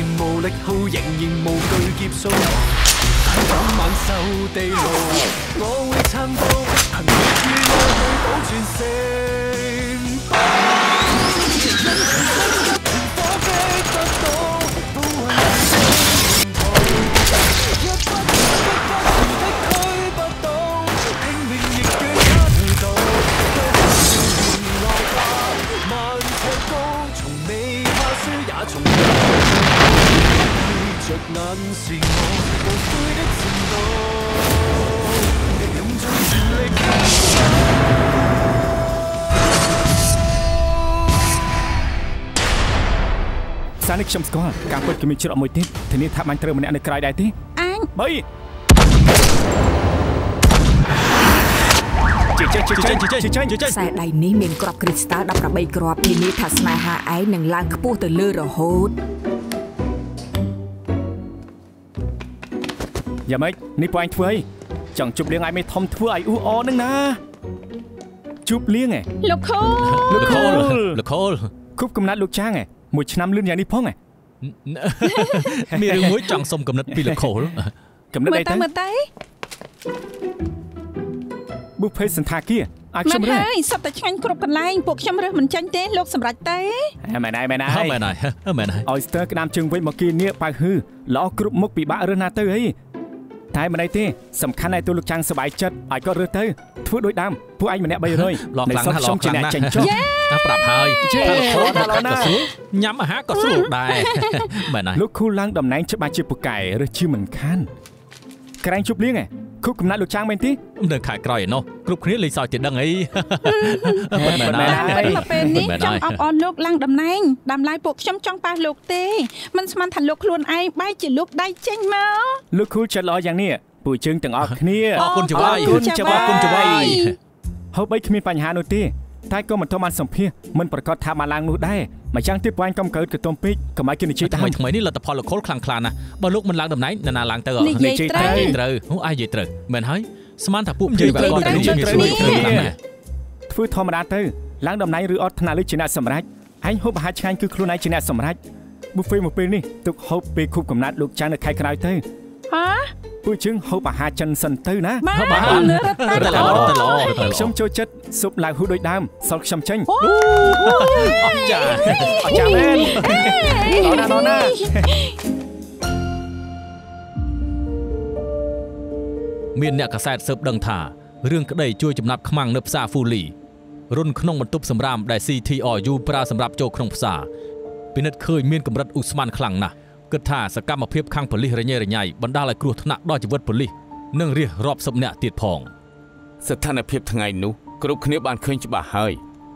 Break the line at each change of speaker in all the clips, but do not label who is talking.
前无力后，仍然无惧劫数。反斗万兽地牢，我会撑到凭血与爱去保全城。闭着眼是我无悔的程度，用尽全力竞争。
សារនេះខ្ញុំស្គាល់ការពិតគឺមានច្រកមួយទៀតធានាថាបាញ់ត្រូវម្នាក់នៅក្រៅដែរទេ
អញ
3ជិះចេញជិះចេញជិះចេញជិះចេញជិះចេញ
ខ្សែដៃនេះមានគ្រាប់គ្រីស្តាល់18គ្រាប់ធានាថាស្នេហាឯងនឹងឡើងខ្ពស់ទៅលើរហូត
យ៉ាងម៉េចនេះពួកឯងធ្វើអីចង់ជប់លៀងឲ្យមេធំធ្វើឲ្យអ៊ូអនឹងណាជប់លៀងហ៎
លោកខូ
លោកខូល
លោកខូល
គប់កំណាត់លោកចាងហ៎មួយឆ្នាំលឿនយ៉ាងនេះផងហ៎
មានរឿងមួយចង់សុំកំណត់ពីលោកខូល
កំណត់
មើ
អី
លទៅ
ទៅ
មើលទៅ
បុព្វេសន្តាគារឲ្យខ្ញុំ
មិន
រើស
ហើយសត្វតែឆ្ងាញ់គ្រប់កន្លែងពួកខ្ញុំរើសមិនចាញ់ទេលោកសម្រេចទេ
ហ៎មែនហើយមែន
ហ
ហើយឺ
មែនហើយហឺមែនហើយ
អយស្ទ័រក្តាមជើងវិញមកគីននេះប៉ៅហឺល្អគ្រប់មុខពិបាករើសណាទៅអី តែមិនអីទេសំខាន់ឲ្យទូលោកចាំងសុបាយចិត្តឲ្យគាត់រើសទៅធ្វើដូចដើមពួកឯងម្នាក់300
លោកខ្លាំងណាស់
លោក
ខ្លាំងណាស់
ចិញ្ចុះ
តែប្រាប់ហើយថាលោកខោ
ដល់ណា
ញ៉ាំអាហារក៏ស្រួលដែរមែនហើយ
លោកខូលឡើងតំណែងច្បាស់ជាពូកែឬជាមិនខាន់ក្រែងជប់លៀងឯង គូកំណាត់លោកចាំងមែនទេ
នៅខែក្រោយឯណោះគ្រប់គ្នាលេងសើចទៀតដឹងអីប៉ុន្តែ
មែន
ណា
ហើយ
តែមកពេលនេះ
មែន
ច
ហើយ
ង់អបអរលោកឡើងតំណែងតាមឡាយពួកខ្ញុំចង់ប៉ះលោកទេមិនស្មានថាលោកខ្លួនឯងបែរជាលោកដៃចេញមក
លោកគូចិត្តល្អយ៉ាងនេះពួកជើងទាំងអស់គ្នា
អរគុណចវាយ
អរគុណចវាយ
អរគុណចវាយ
ហូបអីគ្មានបញ្ហានោះទេ តែក៏មិនទាន់បានសម្ភាសមិនប្រកាសថាបានឡើងនោះដែរម្យ៉ាងទៀតពួកឯងកុំកើតកតុំពេកកុំឲ្យគេនិយាយ
ថ្ដើមី
ម
ថ្មីនេះលទ្ធផលលោកខូលខ្លាំងខ្លាណាស់បើលោកមិនឡើងតំណែងនរណាឡើងទៅអ
និយាយ
និយាយ
ត្រូវ
ត្រូវ
ត្រូវអូអាយនិយាយត្រូវមែនហើយស្មានថាពួកជ័យវកល
និ
នេះ
យាយ
មាន
ត្រូវ
ស្រួលត្រូវខ្លាំងណាស់
ធ្វើធម្មតាទៅឡើងតំណែងឬអត់ថ្នាក់លើជាអ្នកសម្រេចឯងហូបអាហារឆ្ងាញ់គឺខ្លួនឯងជាអ្នកសម្រេចប៊ូហ្វេមួយពេលនេះទុកហូបពេលខូបកំណាត់លោកចាងនៅខែក្រោយទៅ
ហ៎
ពួកជើងហូបអាហារចិនសិនទៅណា
បាន
បាន
នឿរត់តែ
រត់
ល្អ
ល្អរត់ល្អរត់ល្អ
ខ្ញុំចូលចិត្តស៊ុបឡើងហ៊ូដូចដើមសល់ខ្ញុំចេញ
អស់ចា
អត់ចាំមែនដល់ណាដល់ណា
មានអ្នកកាសែតស៊ើបដឹងថារឿងក្តីជួយចំណាប់ខ្មាំងនៅផ្សារហ្វូលីរុនក្នុងបន្ទប់សម្រាមដែល CTRU ប្រើសម្រាប់ចូលក្នុងផ្សារពិនិត្យឃើញមានកម្រិតឧស្ម័នខ្លាំងណាស់ គិតថាសកម្មភាពខាងប៉ូលីសរញ៉េរញ៉ៃបណ្ដាលឲ្យគ្រោះថ្នាក់ដល់ជីវិតប៉ូលីសនិងរាសរាប់សិបនាក់ទៀតផង
ស្ថានភាពថ្ងៃនោះគ្រប់គ្នាបានឃើញច្បាស់ហើយ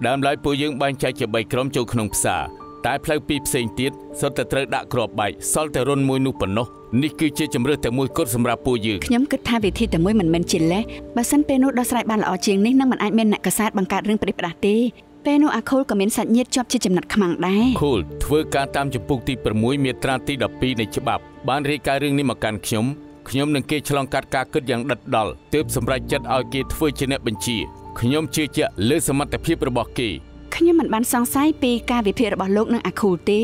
ដើមឡើយពួកយើងបែងចែកជា3ក្រុមចូលក្នុងផ្សារតែផ្លូវពីរផ្សេងទៀតសុទ្ធតែត្រូវដាក់គ្រាប់បែកសល់តែរុនមួយនោះប៉ុណ្ណោះនេះគឺជាជំរឿតែមួយគត់សម្រាប់ពួកយើង
ខ្ញុំគិតថាវិធីតែមួយមិនមែនជាលេសបើសិនពេលនោះដោះស្រាយបានល្អជាងនេះនឹងមិនអាចមានអ្នកកសែតបង្កើតរឿងប្រេះផ្ដាស់ទេ ពេលនោះអាខូលក៏មានសាច់ញាតិជាប់ជាចំណាត់ខ្មាំងដែរ
ខូលធ្វើការតាមចំពុកទី6មាត្រាទី12នៃច្បាប់បានរាយការណ៍រឿងនេះមកកាន់ខ្ញុំខ្ញុំនឹងគេឆ្លងកាត់ការគិតយ៉ាងដិតដល់ទើបសម្រេចចិត្តឲ្យគេធ្វើជាអ្នកបញ្ជាខ្ញុំជឿជាក់លើសមត្ថភាពរបស់គេ
ខ្ញុំមិនបានសង្ស័យពីការវិភាគរបស់លោកនិងអាខូលទេ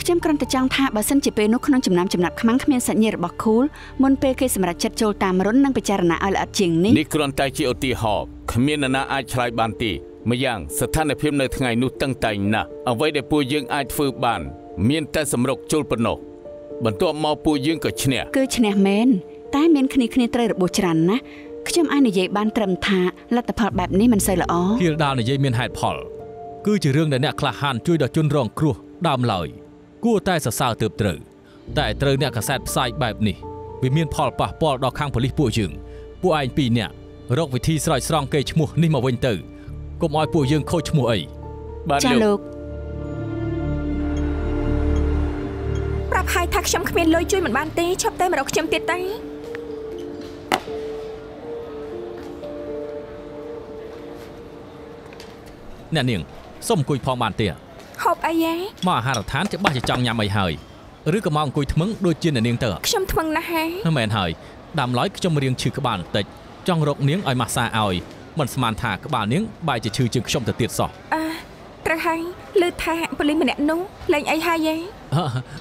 ខ្ញុំគ្រាន់តែចង់ថាបើសិនជាពេលនោះក្នុងចំណាំចំណាត់ខ្មាំងគ្មានសាច់ញាតិរបស់ខូលមុនពេលគេសម្រេចចិត្តចូលតាមរុននិងពិចារណាឲ្យល្អិតជាងនេះ
នេះគ្រាន់តែជាឧទាហរណ៍គ្មាននរណាអាចឆ្លើយបានទេ ម្យ៉ាងស្ថានភាពនៅថ្ងៃនោះតឹងតែងណាស់អ្វីដែលពួកយើងអាចធ្វើបាន មានតែសម្រុកជុលប៉ុណ្ណោះបន្ទាប់មកពួកយើងក៏ឈ្នះ
គឺឈ្នះមែនតែមានគ្នាគ្នាត្រូវរបួសច្រើនណាស់ខ្ញុំអាចនិយាយបានត្រឹមថាលទ្ធផលបែបនេះមិនសូវល្អ
ហៀលដាលនិយាយមានហេតុផល គឺជារឿងដែលអ្នកក្លាហានជួយដល់ជនរងគ្រោះដើមឡើយគួរតែសរសើរទើបត្រូវតែត្រូវអ្នកកាសែតផ្សាយបែបនេះវាមានផលប៉ះពាល់ដល់ខាងប៉ូលីសពួកយើងពួកឯងពីរនាក់រកវិធីស្រោចស្រង់កេរ្តិ៍ឈ្មោះនេះមកវិញទៅ កុំឲ្យពួកយើងខូចឈ្មោះអី
បាទ
ចា
លោក
លោក
ប្រាប់ហើយថាខ្ញុំគ្មានលុយជួយមិនបានទេឈប់តែមករកខ្ញុំទៀតទៅ
អ្នកនាងសូមអង្គុយផងបានទេ
ហូបអីហ៎
មកអាហារដ្ឋានច្បាស់ជាចង់ញ៉ាំអីហើយឬក៏មកអង្គុយថ្មឹងដូចជាអ្នកនាងទៅ
ខ្ញុំថ្មឹងណាស់ហ៎
មិនមែនហើយដើមឡើយខ្ញុំរៀងឈឺក្បាលបន្តិចចង់រកនាងឲ្យម៉ាស្សាឲ្យ មិនស្មានថាក្បាលនាងបែរជាឈឺជាងខ្ញុំទៅទៀតសោះ
អឺត្រត្រូវហើយឮថាប៉ូលីសម្នាក់នោះលេងអីហើយឯង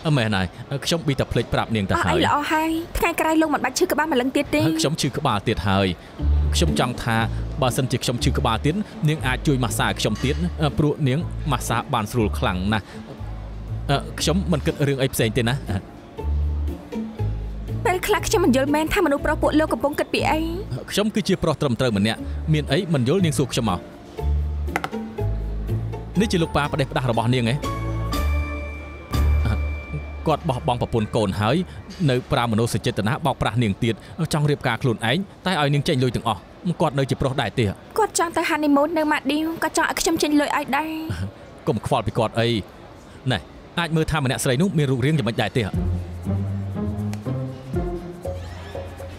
អឺមែនហើយខ្ញុំប៊ីតាភ្លេចប្រាប់នាងទៅ
អស់
ហើ
អី
យ
ល្អហើយថ្ងៃក្រោយលោកមិនបាច់ឈឺក្បាលម្លឹងទៀតទេ
ហើយខ្ញុំឈឺក្បាលទៀតហើយខ្ញុំចង់ថាបើសិនជាខ្ញុំឈឺក្បាលទៀតនាងអាចជួយម៉ាស្សាខ្ញុំទៀតអឺព្រោះនាងម៉ាស្សាបានស្រួលខ្លាំងណាស់អឺខ្ញុំមិនគិតរឿងអីផ្សេងទេណាអឺ
ពេលខ្លះខ្ញុំមិនយល់មែនថាមនុស្សប្រុសពួកលោកកំពុងគិតពីអី
ខ្ញុំគឺជាប្រុសត្រឹមត្រូវម្នាក់មានអីមិនយល់នាងសួរខ្ញុំមកនេះជាលោកប៉ាប្រទេសផ្ដាស់របស់នាងឯងអឺគាត់បោះបង់ប្រពន្ធកូនហើយនៅប្រាមនោសចេតនាបោកប្រាស់នាងទៀតចង់រៀបការខ្លួនឯងតែឲ្យនាងចេញលុយទាំងអស់គាត់នៅជាប្រុសដែរទេ
គាត់ចង់ទៅ honeymoon នៅម៉ាឌីវក៏ចង់ឲ្យខ្ញុំចេញលុយឲ្យដែរ
កុំខ្វល់ពីគាត់អីណែអាចមើលថាម្នាក់ស្រីនោះមានរូបរាងយ៉ាងម៉េចដែរទេ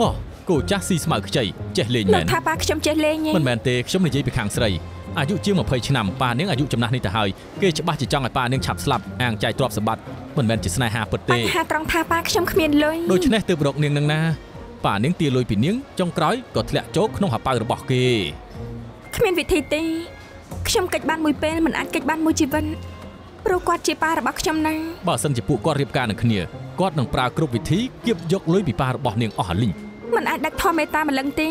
អូគូចាស់ស៊ីស្មៅខ្ចីចេះលេង
លោក
មែន
ថាប៉ាខ្ញុំចេះលេងឯង
មិនមែនទេខ្ញុំនិយាយពីខាងស្រីអាយុជាង20ឆ្នាំប៉ានាងអាយុចំណាស់នេះទៅហើយគេច្បាស់ជាចង់ឲ្យប៉ានាងឆាប់ស្លាប់អាងចាយទ្រព្យសម្បត្តិមិនមែនជាស្នេហាពិតទេ
បញ្ហាត្រង់ថាប៉ាខ្ញុំគ្មានលុយ
ដូច្នេះទើបរកនាងនឹងណាប៉ានាងទាលុយពីនាងចុងក្រោយក៏ធ្លាក់ចូលក្នុងហប៉ៅរបស់គេ
គ្មានវិធីទេខ្ញុំកិច្ចបានមួយពេលមិនអាចកិច្ចបានមួយជីវិត ព្រោះគាត់ជាប៉ារបស់ខ្ញុំណា
បើសិនជាពួកគាត់រៀបការនឹងគ្នាគាត់នឹងប្រើគ្រប់វិធីគៀបយកលុយពីប៉ារបស់នាងអស់អាលីង
មិនអាចដាច់ធម៌មេត្តាម្លឹងទេ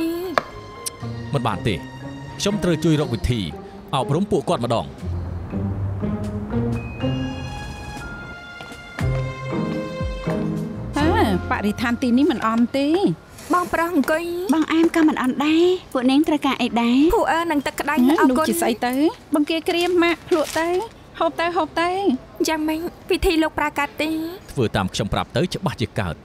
មិនបានទេខ្ញុំត្រូវជួយរកវិធីអប់រំពួកគាត់ម្ដង
អើបរិស្ថានទីនេះមិនអន់ទេ
បងប្រុសអង្គុយ
បងអែមក៏មិនអន់ដែរពួកនាងត្រូវការអីដែរ
ភូអើនឹងទឹកក្តៅអរ
នោះ
គុណ
ជាស្អីទៅ បង្គាក្រៀមម៉ាក់ភ្លក់ទៅ ហូបទៅហូបទៅ
យ៉ាងម៉េចវិធីលោកប្រាកាត់ទេ
ធ្វើតាមខ្ញុំប្រាប់ទៅច្បាស់ជាកើត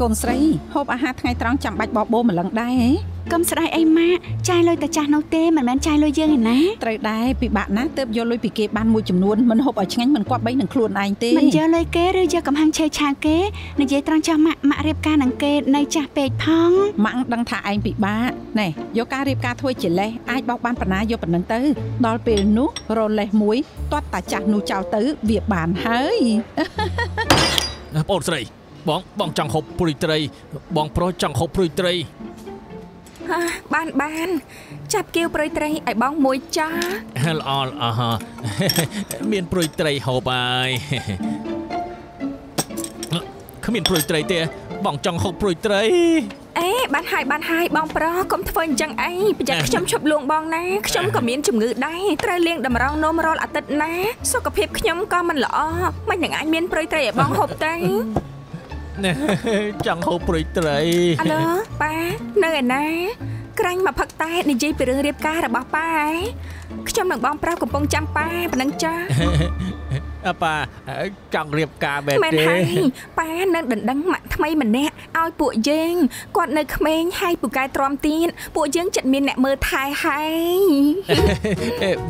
កូនស្រីហូបអាហារថ្ងៃត្រង់ចាំបាច់បបោម្លឹងដែរហ៎
កុំស្ដាយអីម៉ាក់ចាយលុយតាចាស់នោះទេមិនមែនចាយលុយយើងឯណា
ត្រូវដែរពិបាកណាស់ទើបយកលុយពីគេបានមួយចំនួនមិនហូបឲ្យឆ្ងាញ់មិនគប្បីនឹងខ្លួនឯងទេ
មិនយកលុយគេឬយកកំហាំងឆេឆាគេនិយាយត្រង់ចាស់ម៉ាក់ម៉ាក់រៀបការនឹងគេនៅចាស់ពេកផង
ម៉ាក់ដឹងថាឯងពិបាកណែយកការរៀបការធ្វើជាលេសអាចបោកបានប៉ុណ្ណាយកប៉ុណ្ណឹងទៅ ដល់ពេលនោះរលេសមួយទាត់តាចាស់នោះចោលទៅវាបានហើយ
បងស្រីបងបងចង់ហូបព្រួយត្រីបងប្រុសចង់ហូបព្រួយត្រី
ហា បានបាន ចាប់គៀវប្រៃត្រីឲ្យបងមួយចា
ល្អអស់ហ่าមានព្រួយត្រីហូបហើយគ្មានព្រួយត្រីទេបងចង់ហូបព្រួយត្រី
អេបានហើយបានហើយបងប្រុសកុំធ្វើអញ្ចឹងអីប្រយ័ត្នខ្ញុំឈប់លួងបងណាខ្ញុំក៏មានជំងឺដែរត្រូវលាងតម្រងនំរាល់អាទិត្យណាសុខភាពខ្ញុំក៏មិនល្អមិននឹងអាចមានប្រៃត្រីឲ្យបងហូបទេ
ណែ ចង់ហូបព្រួយត្រី
អាឡូប៉ានៅឯណា ក្រាញ់មកផឹកតែនិយាយពីរឿងរៀបការរបស់ប៉ាឯងខ្ញុំនឹងបងប្រុសកំពុងចាំប៉ាប៉ុណ្ណឹងចា
អ ប៉ាចង់រៀបការបែប
មែន
ទេ
ហើយប៉ានឹងដណ្ដឹងម៉ាក់ថ្មីម្នាក់ឲ្យពួកយើងគាត់នៅក្មេងហើយពូកែទ្រាំទៀតពួកយើងចិត្តមានអ្នកមើលថែហើយ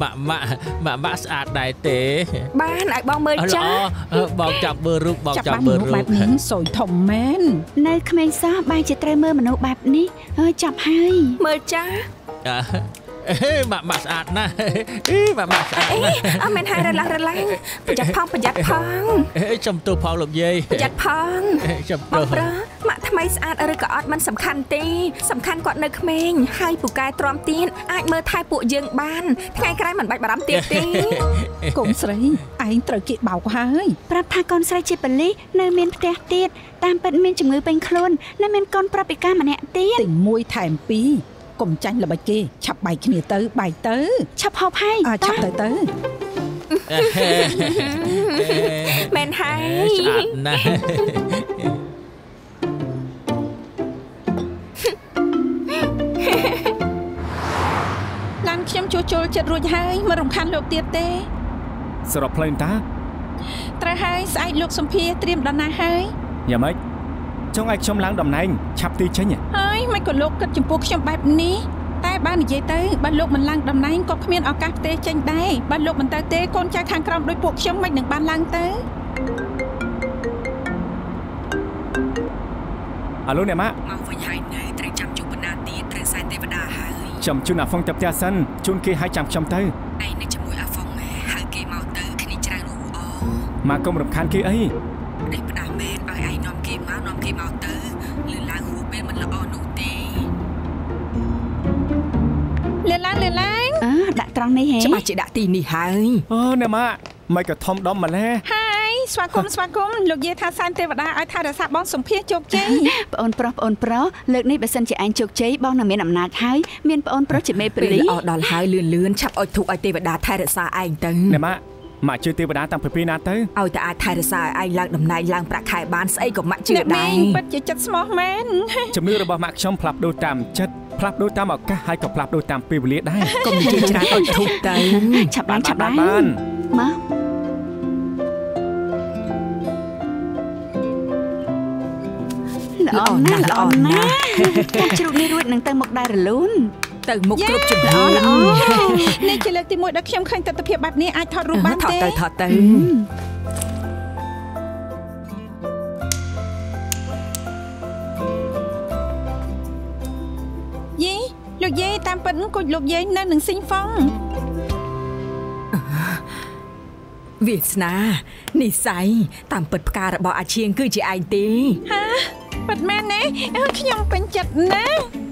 ម៉ាក់ម៉ាក់ម៉ាក់ម៉ាក់ស្អាតដែរទេ
បានឲ្យបងមើល
អល្អ
ចា
អឺបងចាំមើលរូបបង
ចាប់
ចាំ
បាន
មើល
មនុស្ស
រូ
បែ
ប
បនេះសួយធំមែន
នៅក្មេងសោះបែរជាត្រូវមើលមនុស្សបែបនេះអើយចាប់ហើយ
មើលចា
អឺអេ ម៉ាក់ម៉ាក់ស្អាតណាស់អេម៉ាក់ម៉ាក់ស្អាត
អេ
ណាស់
អត់មែនហើយរឡាស់រឡាំងប្រយ័ត្នផងប្រយ័ត្នផង
អេចំទោសផងលោកយាយ
ប្រយ័ត្នផង
អេចំ
ប
ទោ
ង
ស
ប្រុសម៉ាក់ថ្មីស្អាតឬក៏អត់មិនសំខាន់ទេសំខាន់គាត់នៅក្មេងហើយពូកែទ្រាំទៀតអាចមើលថែពួកយើងបានថ្ងៃក្រោយមិនបាច់បារម្ភទៀតទេ
កូនស្រីឯងត្រូវគេបោកហើយ
ប្រាប់ថាកូនស្រីជាប៉ូលីសនៅមានផ្ទះទៀតតាមពិតមានជំងឺពេញខ្លួននៅមានកូនប្រាប់ពិការម្នាក់ទៀត
ទិញមួយថែមពីរ កុំចាញ់ល្បិចគេ ឆាប់បែកគ្នាទៅបែកទៅ
ឆាប់ហូបហើយ
អើឆាប់ទៅទៅ
មែនហើយ
ស្អាតណាស់
ឡានខ្ញុំជួសជុលចិត្តរួចហើយមិនរំខានលោកទៀតទេ
សរុបផ្លេងតា
ត្រូវហើយស្អែកលោកសំភារត្រៀមដំណើរហើយ
យ៉ាងម៉េចចង់ឲ្យខ្ញុំឡើងតំណែងឆាប់ទីចេញហ៎
ហើ យមិនក៏លោកគិតចំពោះខ្ញុំបែបនេះតែបើនិយាយទៅបើលោកមិនឡើងតំណែងក៏គ្មានឱកាសផ្ទេចេញដែរបើលោកមិនទៅទេកូនចៅខាងក្រោមដោយពួកខ្ញុំមិននឹងបានឡើងទៅ
អាឡូអ្នកម៉ាក់
មកវិញហើយនៅត្រូវចាំជួបបណ្ណាទៀតត្រូវខ្សែទេវតាហើយ
ខ្ញុំជូនអាហ្វុងទៅផ្ទះសិនជូនគេឲ្យចាំខ្ញុំទៅ
ឯងនៅជាមួយអាហ្វុងម៉ែហៅគេមកទៅគ្នាច្រើនអ៊ូអ
ម៉ាក់កុំរំខានគេអី
នេះហេ
ច្បាស់ជាដាក់ទីនេះហើយ
អូអ្នកម៉ាក់មិនក៏ធំដុំម្លេះ
ហើយស្វាគមន៍ស្វាគមន៍លោកយាយថាសែនទេវតាឲ្យថែរក្សាបងសម្ភារជោគជ័យ
ប្អូនប្រុសប្អូនប្រុសលើកនេះបើសិនជាឯងជោគជ័យបងនឹងមានអំណាចហើយមានប្អូនប្រុសជាមេប៉ូ
ពេល
លីស
ល្អដល់ហើយលឿនលឿនឆាប់ឲ្យធុកឲ្យទេវតាថែរក្សាឯងទៅ
អ្នកម៉ាក់ ម៉ាក់ជឿទេវតាតាំងពីពេលណាទៅ
ឲ្យតែអាចថែរក្សាឲ្យឯងឡើងតំណែងឡើងប្រាក់ខែបានស្អីក៏ម៉ាក់ជឿ
អ្នក
ដែ
មី
រ
ងពិតជាចិត្តស្មោះមែន
ជំនឿរបស់ម៉ាក់ខ្ញុំផ្លាស់ប្ដូរតាមចិត្តផ្លាស់ប្ដូរតាមឱកាសហើយក៏ផ្លាស់ប្ដូរតាមពេលវេលាដែរ
កុំនិយាយច្រើនឲ្យធុកទៅ
ឆាប់ឡើងឆាប់ឡើង
បាន
មកល្អណាស់ល្អណាស់កាត់ជ្រូកនេះរួចនឹងទៅមុខដែររលូន
ទៅមុខគ្រប់ជំ
ល្អ
រឿ
ល្អ
នេះជាលើកទី1ដែលខ្ញុំឃើញទស្សនវិជ្ជាបែបនេះអាចថតរូបបាន
ថត
ទេ
ទៅថតទៅ
យីលោកយាយតាមពិតគុជលោកយាយនៅនឹងស៊ីងហ្វុង
វាសនានិស័យតាមពិតផ្ការបស់អាឈៀងគឺជាឯងទេ
ហាពិតមែនទេអើខ្ញុំពេញចិត្តណាស់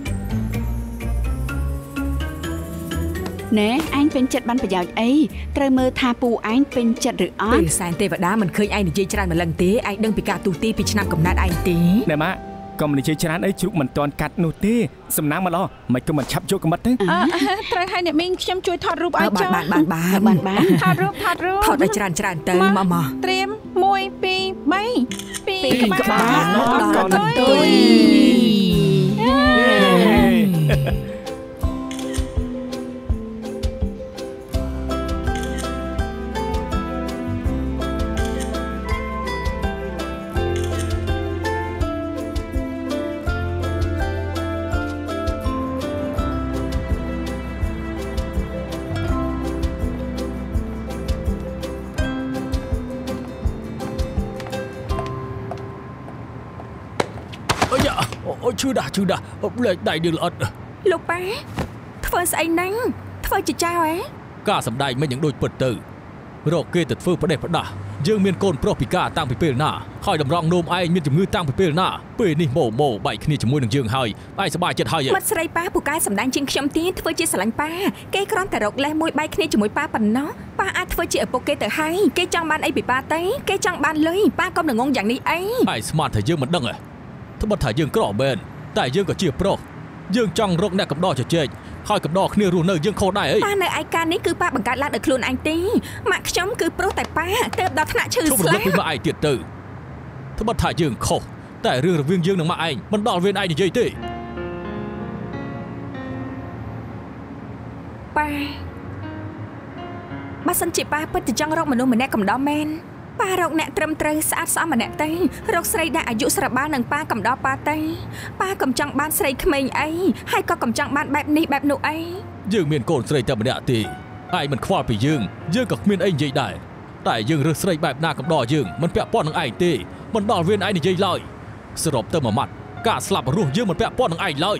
ណែឯងពេញចិត្តបានប្រយោជន៍អីត្រូវមើលថាពូឯងពេញចិត្តឬអ
ពេល
ត់
សែនទេវតាមិនឃើញឯងនិយាយច្រើនម្លឹងទេឯងដឹងពីការទូទីពីឆ្នាំកំណត់ឯងទេ
អ្នកម៉ាក់កុំនិយាយច្រើនអីជ្រូកមិនតាន់កាត់នោះទេសំណាងមកឡោះមិនក៏មិនឆាប់យកកំបិតទេ
អឺត្រូវឲ្យអ្នកមីងខ្ញុំជួយថតរូប
អើ
ឲ្យ
បាន
ចុះ
បានបានបាន
បានបាន
ថតរូបថតរូប
ថតឲ្យច្រើនច្រើនទៅមកមក
ត្រៀម1 2 3ពីរក្បាល
ដល់
ទៅ
ទុ
យអើ ឈឺដាស់ឈឺដាស់ប្លែកដៃនឹងល្អិត
លោកប៉ាធ្វើស្អីហ្នឹងធ្វើជាចៅហ៎
ការសម្ដែងមិនយ៉ាងដូចពិតទៅរកគេទៅធ្វើប្រទេសប្រដាស់យើងមានកូនប្រុសពិការតាំងពីពេលណាហើយតម្រង់នោមឯងមានជំងឺតាំងពីពេលណាពេលនេះម៉ូម៉ូបែកគ្នាជាមួយនឹងយើងហើយឯងសប្បាយចិត្តហើយ
មាត់ស្រីប៉ាពូកែសម្ដែងជាងខ្ញុំទៀតធ្វើជាស្រឡាញ់ប៉ាគេគ្រាន់តែរកលេសមួយបែកគ្នាជាមួយប៉ាប៉ុណ្ណោះប៉ាអាចធ្វើជាឪពុកគេទៅហើយគេចង់បានអីពីប៉ាទៅគេចង់បានលុយប៉ាកុំនឹងងងយ៉ាងនេះអី
ឯងស្មានថាយើងមិនដឹងហ៎ត្បិតថាយើងក្រមែន តែយើងក៏ជាប្រុសយើងចង់រកអ្នកកំដរជជែកហើយកំដរគ្នារស់នៅយើងខុសដែរអី
ប៉ានៅឯកានេះគឺប៉ាបង្កើតឡើងដោយខ្លួនឯងទេម៉ាក់ខ្ញុំគឺប្រុសតែប៉ាទៅដល់ថ្នាក់ឈឺ
ជប់រ
ស្លា
លឹកពីម៉ាក់ឯងទៀតទៅត្បិតថាយើងខុសតែរឿងរវាងយើងនិងម៉ាក់ឯងមិនដល់វេនឯងនិយាយទេ
ប៉ាបើសិនជាប៉ាពិតជាចង់រកមនុស្សម្នាក់កំដរមែន ប៉ារកអ្នកត្រឹមត្រូវស្អាតស្អំម្នាក់ទៅរកស្រីដែលអាយុស្របាលនឹងប៉ាកំដរប៉ាទៅប៉ាកំចង់បានស្រីក្មេងអីហើយក៏កំចង់បានបែបនេះបែបនោះអី
យើងមានកូនស្រីតែម្នាក់ទេឯងមិនខ្វល់ពីយើងយើងក៏គ្មានអីនិយាយដែរតែយើងរើសស្រីបែបណាកំដរយើងមិនពាក់ព័ន្ធនឹងឯងទេមិនដល់វេនឯងនិយាយឡើយសរុបទៅមួយម៉ាត់ការស្លាប់រស់យើងមិនពាក់ព័ន្ធនឹងឯងឡើយ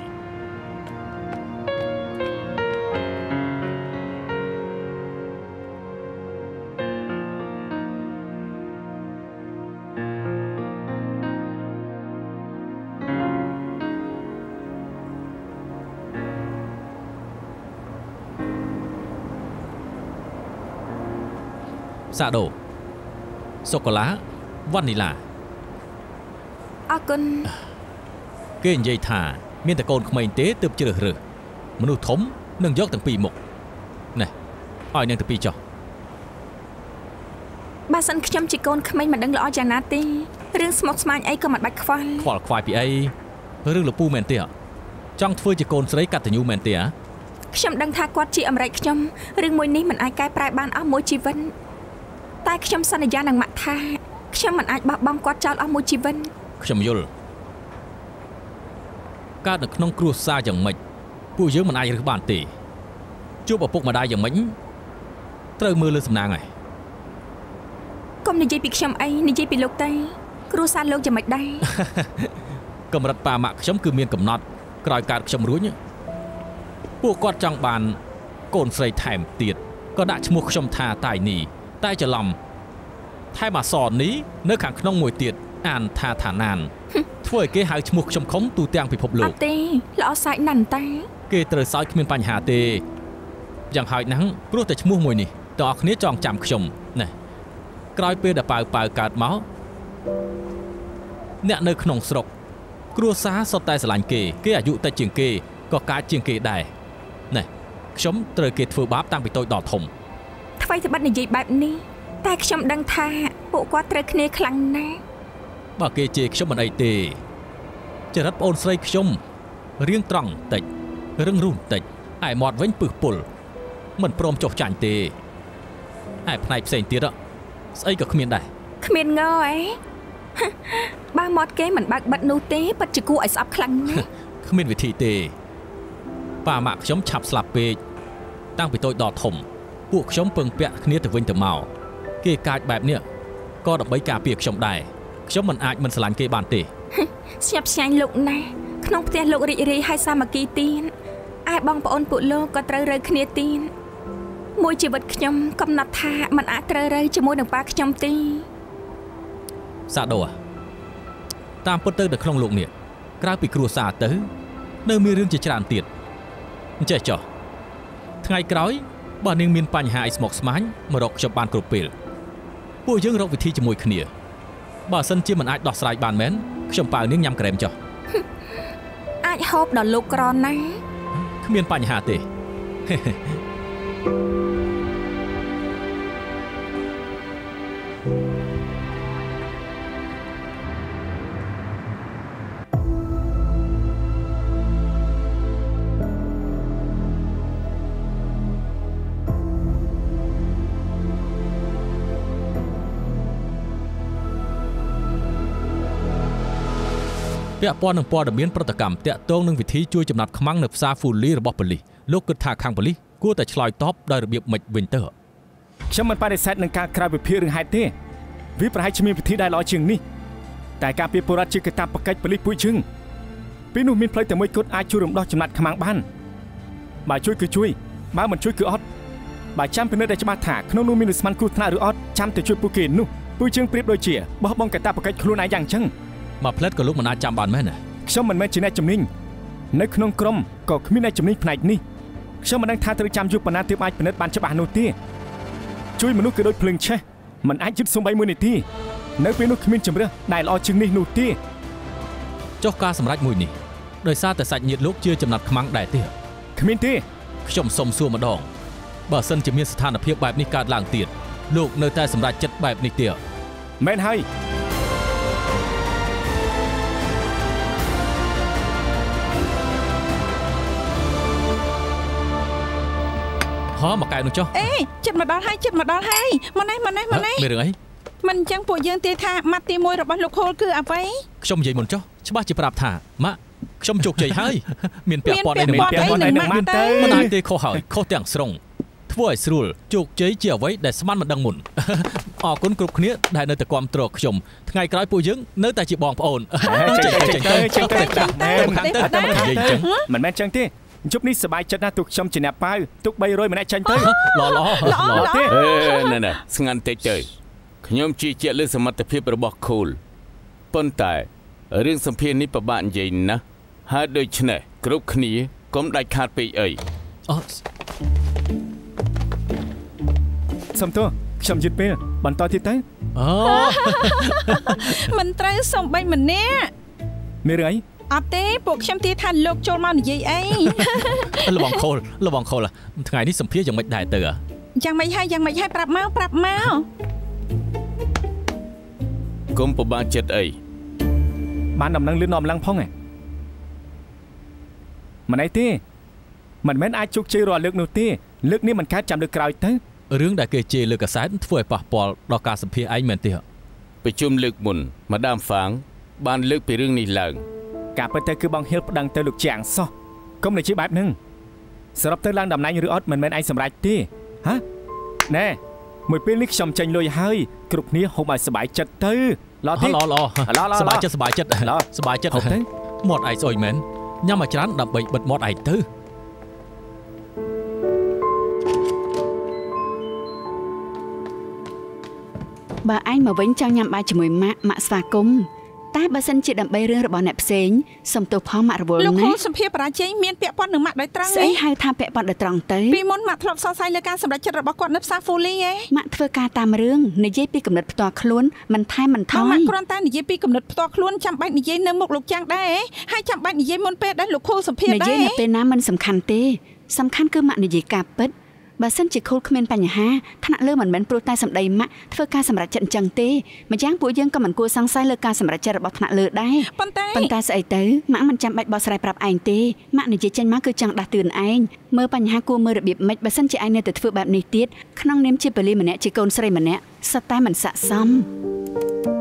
សាដូសូកូឡាវ៉ានីឡា
អរគុណ
គេនិយាយថាមានតែកូនក្មេងទេទើបជ្រើសរើសមនុស្សធំនឹងយកទាំងពីរមុខណែឲ្យនាងទាំងពីរចុះ
បើសិនខ្ញុំជាកូនក្មេងមិនដឹងល្អយ៉ាងណាទេរឿងស្មុគស្មាញអីក៏មិនបាច់ខ្វល់
ខ្វល់ខ្វាយពីអីរឿងលពូមែនទេអចង់ធ្វើជាកូនស្រីកតញ្ញូមែនទេអ
ខ្ញុំដឹងថាគាត់ជាអមរិកខ្ញុំរឿងមួយនេះមិនអាចកែប្រែបានអស់មួយជីវិត តែខ្ញុំសន្យានឹងម៉ាក់ថាខ្ញុំមិនអាចបោះបង់គាត់ចោលអស់មួយជីវិត
ខ្ញុំយល់កើតនៅក្នុងគ្រួសារយ៉ាងម៉េចពួកយើងមិនអាចរើសបានទេជួបឪពុកម្ដាយយ៉ាងម៉េចត្រូវមើលលើសំណាងហើយកុំ
និយាយពីខ្ញុំអីនិយាយពីលោកទៅគ្រួសារលោកយ៉ាងម៉េចដែរ
កម្រិតប៉ាម៉ាក់ខ្ញុំគឺមានកំណត់ក្រោយកើតខ្ញុំរួចពួកគាត់ចង់បានកូនស្រីថែមទៀតក៏ដាក់ឈ្មោះខ្ញុំថាតាយនី តែច្រឡំថែមអក្សរនេះនៅខាងក្នុងមួយទៀតអានថាឋានានធ្វើឲ្យគេហៅឈ្មោះខ្ញុំខុងទូទាំងពិភព
អ
លោក
ត់ទេល្អសាច់ណាស់តែ
គេត្រូវសើចគ្មានបញ្ហាទេយ៉ាងហោចណាស់ព្រោះតែឈ្មោះមួយនេះតើអរគ្នាចងចាំខ្ញុំណែក្រោយពេលដែលប៉ៅប៉ៅកើតមកអ្នកនៅក្នុងស្រុកគ្រួសារសុទ្ធតែស្រឡាញ់គេគេអាយុតិចជាងគេក៏កើតជាងគេដែរណែខ្ញុំត្រូវគេធ្វើបាបតាំងពីតូចដល់ធំ
ថ្មីត្បិតនិយាយបែបនេះតែខ្ញុំដឹងថាពួកគាត់ត្រូវគ្នាខ្លាំងណាស់
បើគេជេរខ្ញុំមិនអីទេចរិតប្អូនស្រីខ្ញុំរៀងត្រង់តិចរឹងរូសតិចឯមាត់វិញពឹសពុលមិនព្រមចុះចាញ់ទេឯផ្នែកផ្សេងទៀតស្អីក៏គ្មានដែរ
គ្មានងអអីបើមាត់គេមិនបើកបិទនោះទេពិតជាគួរឲ្យស្អប់ខ្លាំងណាស់
គ្មានវិធីទេប៉ាម៉ាក់ខ្ញុំឆាប់ស្លាប់ពេកតាំងពីតូចដល់ធំ ពួកខ្ញុំពឹងពាក់គ្នាទៅវិញទៅមកគេកាចបែបនេះក៏ដើម្បីការពារខ្ញុំដែរខ្ញុំមិនអាចមិនស្រឡាញ់គេបានទេ
ស្ញប់ស្ញែងលោកណាស់ក្នុងផ្ទះលោករីករាយហើយសាមគ្គីទៀតឯបងប្អូនពួកលោកក៏ត្រូវរើគ្នាទៀតមួយជីវិតខ្ញុំកំណត់ថាมันអាចត្រូវរើជាមួយនឹងប៉ាខ្ញុំទេ
សាដូតាមពិតទៅនៅក្នុងលោកនេះក្រៅពីគ្រួសារទៅ នៅមានរឿងជាច្រើនទៀតអញ្ចេះចុះថ្ងៃក្រោយ បើនាងមានបញ្ហាអីស្មុគស្មាញមករកខ្ញុំបានគ្រប់ពេលពួកយើងរកវិធីជាមួយគ្នាបើសិនជាមិនអាចដោះស្រាយបានមែនខ្ញុំប៉ៅនាងញ៉ាំក្រែមចុះ
អាចហូបដល់លោកក្រណាស់
គ្មានបញ្ហាទេ ពាក់ព័ន្ធនឹងព័ត៌មានប្រតិកម្មតាក់ទងនឹងវិធីជួយចំណាត់ខ្មាំងនៅផ្សារហ្វូលីរបស់ប៉ូលីសលោកគិតថាខាងប៉ូលីសគួរតែឆ្លើយតបដោយរបៀបម៉េចវិញទៅ
ខ្ញុំមិនបដិសេធនឹងការក្រៅវិភាគរឿងហេតុទេវាប្រហែលជាមានវិធីដែលល្អជាងនេះតែការពីបុរដ្ឋជាកាតព្វកិច្ចប៉ូលីសពួកយើងពេលនោះមានផ្លូវតែមួយគត់អាចជួយរំដោះចំណាត់ខ្មាំងបានបើជួយគឺជួយបើមិនជួយគឺអត់បើចាំពិនិត្យឲ្យច្បាស់ថាក្នុងនោះមានឧស្ម័នគ្រោះថ្នាក់ឬអត់ចាំទៅជួយពួកគេនោះពួកយើងប្រៀបដូចជាបោះបង់កាតព្វកិច្ចខ្លួនឯងយ៉ាងចឹង
មកផ្លែតក៏លោកមិនអាចចាំបានមែនណា
ខ្ញុំមិនមែនជាអ្នកជំនាញនៅក្នុងក្រុមក៏គ្មានអ្នកជំនាញផ្នែកនេះខ្ញុំមិនដឹងថាត្រូវចាំយូរប៉ុណ្ណាទើបអាចពិនិត្យបានច្បាស់នោះទេជួយមនុស្សគឺដូចភ្លើងឆេះมันអាចយឺតសំបីមួយនាទីនៅពេលនោះគ្មានជំរឿសដែលល្អជាងនេះនោះទេ
ចុះការសម្រេចមួយនេះដោយសារតែសាច់ញាតិលោកជាចំណាត់ខ្មាំងដែរទេ
គ្មានទេ
ខ្ញុំសុំសួរម្ដងបើសិនជាមានស្ថានភាពបែបនេះកើតឡើងទៀតលោកនៅតែសម្រេចចិត្តបែបនេះទៀត
មែនហើយ
ហ៎មកកែវនោះចុះ
អេចិត្តមកដល់ហើយចិត្តមកដល់ហើយមកនេះមកនេះមកនេះ
មានរឿងអី
មិនអញ្ចឹងពួកយើងទាយថាម៉ាត់ទី1របស់លោកខូលគឺអ្វី
ខ្ញុំនិយាយមុនចុះច្បាស់ជាប្រាប់ថាម៉ាក់ខ្ញុំជោគជ័យហើយមានពាក់ព័ន្ធអីនឹង
ពា
ម៉ា
ក់
ក់
ព័ន្ធអីនឹងម៉ាក់ទៅ
មិនអាចទេខុសហើយខុសទាំងស្រុងធ្វើឲ្យស្រួលជោគជ័យជាអ្វីដែលស្មានមិនដឹងមុនអរគុណគ្រប់គ្នាដែលនៅតែគាំទ្រខ្ញុំថ្ងៃក្រោយពួកយើងនៅតែជាបងប្អូន
ចេញទៅចេញទៅចេញទៅចេញទៅ
ខាងទៅ
តែ
តែ
មិន
និយាយចឹង
មិនមែនចឹងទេ ជប់នេះសบายចិត្តណាស់ទុកខ្ញុំជាអ្នកប៉ាវទុក300ម្នាក់ចាញ់ទៅ
ល្អល្អ
ល្អទេ
អេណែណែស្ងាត់តិចទៅខ្ញុំជឿជាក់លើសមត្ថភាពរបស់ខូលប៉ុន្តែរឿងសម្ភារនេះពិបាកនិយាយណាស់ហើយដូច្នេះគ្រប់គ្នាកុំដាច់ខាតពេកអី
អូ
សុំទោសខ្ញុំយឺតពេលបន្តទៀតទៅ
អូ
មិនត្រូវសំបីម្នាក់
មានរឿងអី
អត់ទេពួកខ្ញុំទាយថាលោកចូលមកនិយាយអី
លបងខូលលបងខូលថ្ងៃនេះសម្ភារយ៉ាងម៉េចដែរទៅអ្ហ៎
យ៉ាងម៉េចហើយយ៉ាងម៉េចហើយប្រាប់មកប្រាប់មក
កុំពិបាកចិត្តអី
បានដំណឹងលឿននាំឡើងផងហ៎មិនអីទេមិនមែនអាចជោគជ័យរាល់លើកនោះទេលើកនេះមិនកើតចាំលើកក្រោយទៅ
រឿងដែលគេជេរលើកាសែតធ្វើឲ្យប៉ះពាល់ដល់ការសម្ភារឯងមែនទេអ្ហ៎
ប្រជុំលើកមុនម៉ាដាមហ្វាងបានលើកពីរឿងនេះឡើង
ការពិតទៅគឺបងហ៊ីលប្តឹងទៅលោកជាងសោះកុំនិយាយបែបហ្នឹងសរុបទៅឡើងតំណែងឬអត់មិនមែនឯងសម្រេចទេហ៎ណែមួយពេលនេះខ្ញុំចេញលុយហើយគ្រប់គ្នាហូបឲ្យសบายចិត្តទៅល្អទេ
ល្អល្អ
ល្អល្អ
សบายចិត្តសบายចិត្ត
ល្អ
សบายចិត្ត
ហូបទៅ
មាត់ឯងស្អុយមែនញ៉ាំឲ្យច្រើនដើម្បីបិទមាត់ឯងទៅ
បើឯងមកវិញចង់ញ៉ាំបាយជាមួយម៉ាក់ម៉ាក់ស្វាគមន៍ តែបើសិនជាដើម្បីរឿងរបស់អ្នកផ្សេងសំទោសផងម៉ាក់រវល់
លោកគ្ណារូសម្ភារបរាជ័យមានពាក់ព័ន្ធនឹងម៉ាក់ដោយត្រង់
ស្អី
ទេ
ហៅថាពាក់ព័ន្ធដល់ត្រង់ទៅ
ពីមុនម៉ាក់ធ្លាប់សរសើរលើការសម្រេចចិត្តរបស់គាត់នៅផ្សារហ្វូលីឯង
ម៉ាក់ធ្វើការតាមរឿងនិយាយពីកំណត់ផ្ទាល់ខ្លួនមិនថែមមិនថ
មក
យ
ម៉ាក់គ្រាន់តែនិយាយពីគំនិតផ្ទាល់ខ្លួនចាំបាច់និយាយនៅមុខលោកចាំងដែរហើយចាំបាច់និយាយមុនពេលដែលលោកគ្រូសម្ភារ
និ
ដែរ
យាយនៅពេលណាមិនសំខាន់ទេសំខាន់គឺម៉ាក់និយាយការពិត បើសិនជាខូលគ្មានបញ្ហាថ្នាក់លើមិនមែនព្រោះតែសម្ដីម៉ាក់ធ្វើការសម្រេចចិត្តអញ្ចឹងទេម្យ៉ាងពួកយើងក៏មិនគួរសង្ស័យលើការសម្រេចចិត្តរបស់ថ្នាក់លើដែរ
ប៉ុន្តែ
ប៉ុន្តែស្អីទៅម៉ាក់មិនចាំបាច់បោះស្រាយប្រាប់ឯងទេម៉ាក់និយាយចេញមកគឺចង់ដាស់តឿនឯងមើលបញ្ហាគួរមើលរបៀបម៉េចបើសិនជាឯងនៅតែធ្វើបែបនេះទៀតក្នុងនាមជាពលីម្នាក់ជាកូនស្រីម្នាក់សុទ្ធតែមិនស័ក្តិសមហេ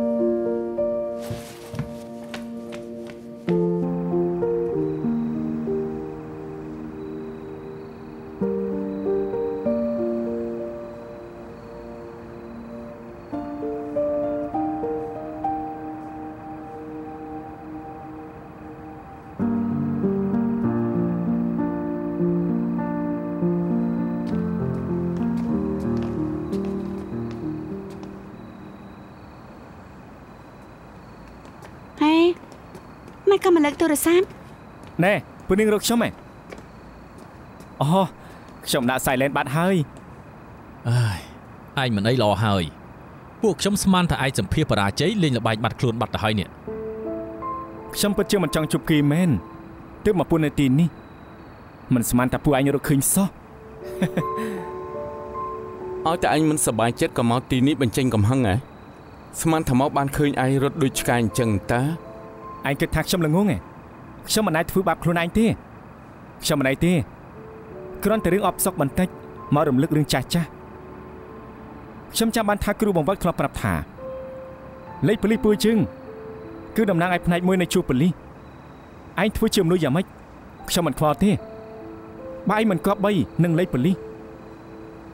ក៏មកលើកទូរស័ព្ទ
ណែពូនាងរកខ្ញុំហ៎អូខ្ញុំដាក់ silent បាត់ហើយ
អើយឯងមិនអីល្អហើយពួកខ្ញុំស្មានថាឯងសម្ភារបរាជ័យលេងល្បែងបាត់ខ្លួនបាត់ទៅហើយនេះ
ខ្ញុំពិតជាមិនចង់ជប់គីមែនទើបមកពួននៅទីនេះមិនស្មានថាពួកអញរកឃើញសោះ
ឲ្យតែអញមិនសប្បាយចិត្តក៏មកទីនេះបញ្ចេញកំហឹងហ៎ស្មានថាមកបានឃើញឯងរត់ដូចឆ្កែអញ្ចឹងតើ
ឯងគិតថាខ្ញុំល្ងងឯងខ្ញុំមិនអាចធ្វើបាបខ្លួនឯងទេខ្ញុំមិនអីទេគ្រាន់តែរឿងអបសុកបន្តិចមករំលឹករឿងចាស់ចាស់ខ្ញុំចាំបានថាគ្រូបង្វឹកធ្លាប់ប្រាប់ថាលេខប៉ូលីសពួយជឹងគឺតំណាងឲ្យផ្នែកមួយនៃជួរប៉ូលីសឯងធ្វើជាមនុស្សយ៉ាងម៉េចខ្ញុំមិនខ្វល់ទេបើឯងមិនគប្បីនឹងលេខប៉ូលីស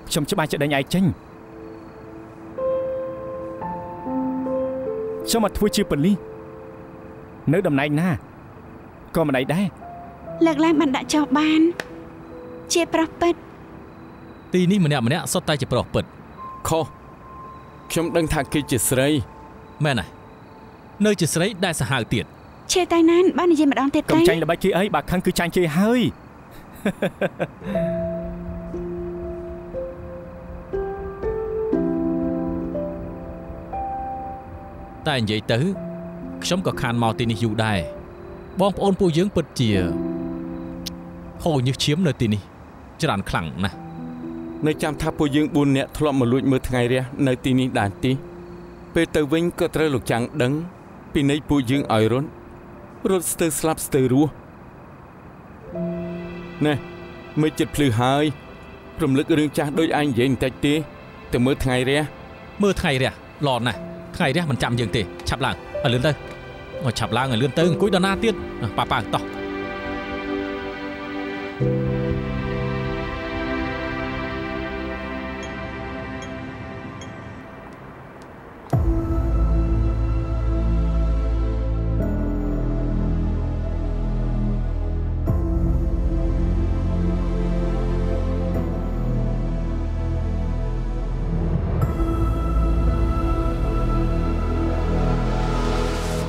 ខ្ញុំច្បាស់ជាដេញឯងចេញខ្ញុំមកធ្វើជាប៉ូលីស នៅតំណែងណាក៏មិនអីដែរ
លើកឡើងបានដាក់ចោលបាន ជាប្រុសពិត
ទីនេះម្នាក់ម្នាក់សុទ្ធតែជាប្រុសពិត
ខុសខ្ញុំដឹងថាគេជាស្រី
មែនហើយនៅជាស្រីដែលសាហាវទៀត
ឆេតៃណានបាននិយាយម្ដងទៀត
កុំ
ទៅ
ចាញ់ល្បិចគេអីបើខឹងគឺចាញ់គេហើយ
តែនិយាយទៅ ខ្ញុំក៏ខានមកទីនេះយូរដែរបងប្អូនពួកយើងពិតជាហូរញើសឈាមនៅទីនេះច្រើនខ្លាំងណាស់
នៅចាំថាពួកយើង4នាក់ធ្លាប់មកលួចមើលថ្ងៃរះនៅទីនេះដែរទីពេលទៅវិញក៏ត្រូវលោកចាំងដឹង ពីនៃពួកយើងឲ្យរត់រត់ស្ទើរស្លាប់ស្ទើររស់ណែមើលចិត្តភ្លឺហើយរំលឹករឿងចាស់ដូចឯងនិយាយបន្តិចទេទៅមើលថ្ងៃរះ
មើលថ្ងៃរះល្អណាស់ថ្ងៃរះមិនចាំយើងទេឆាប់ឡើង ឲ្យលឿនទៅឲ្យឆាប់ឡើងឲ្យលឿនទៅអង្គុយដល់ណាទៀតប៉ាប៉ាតោះ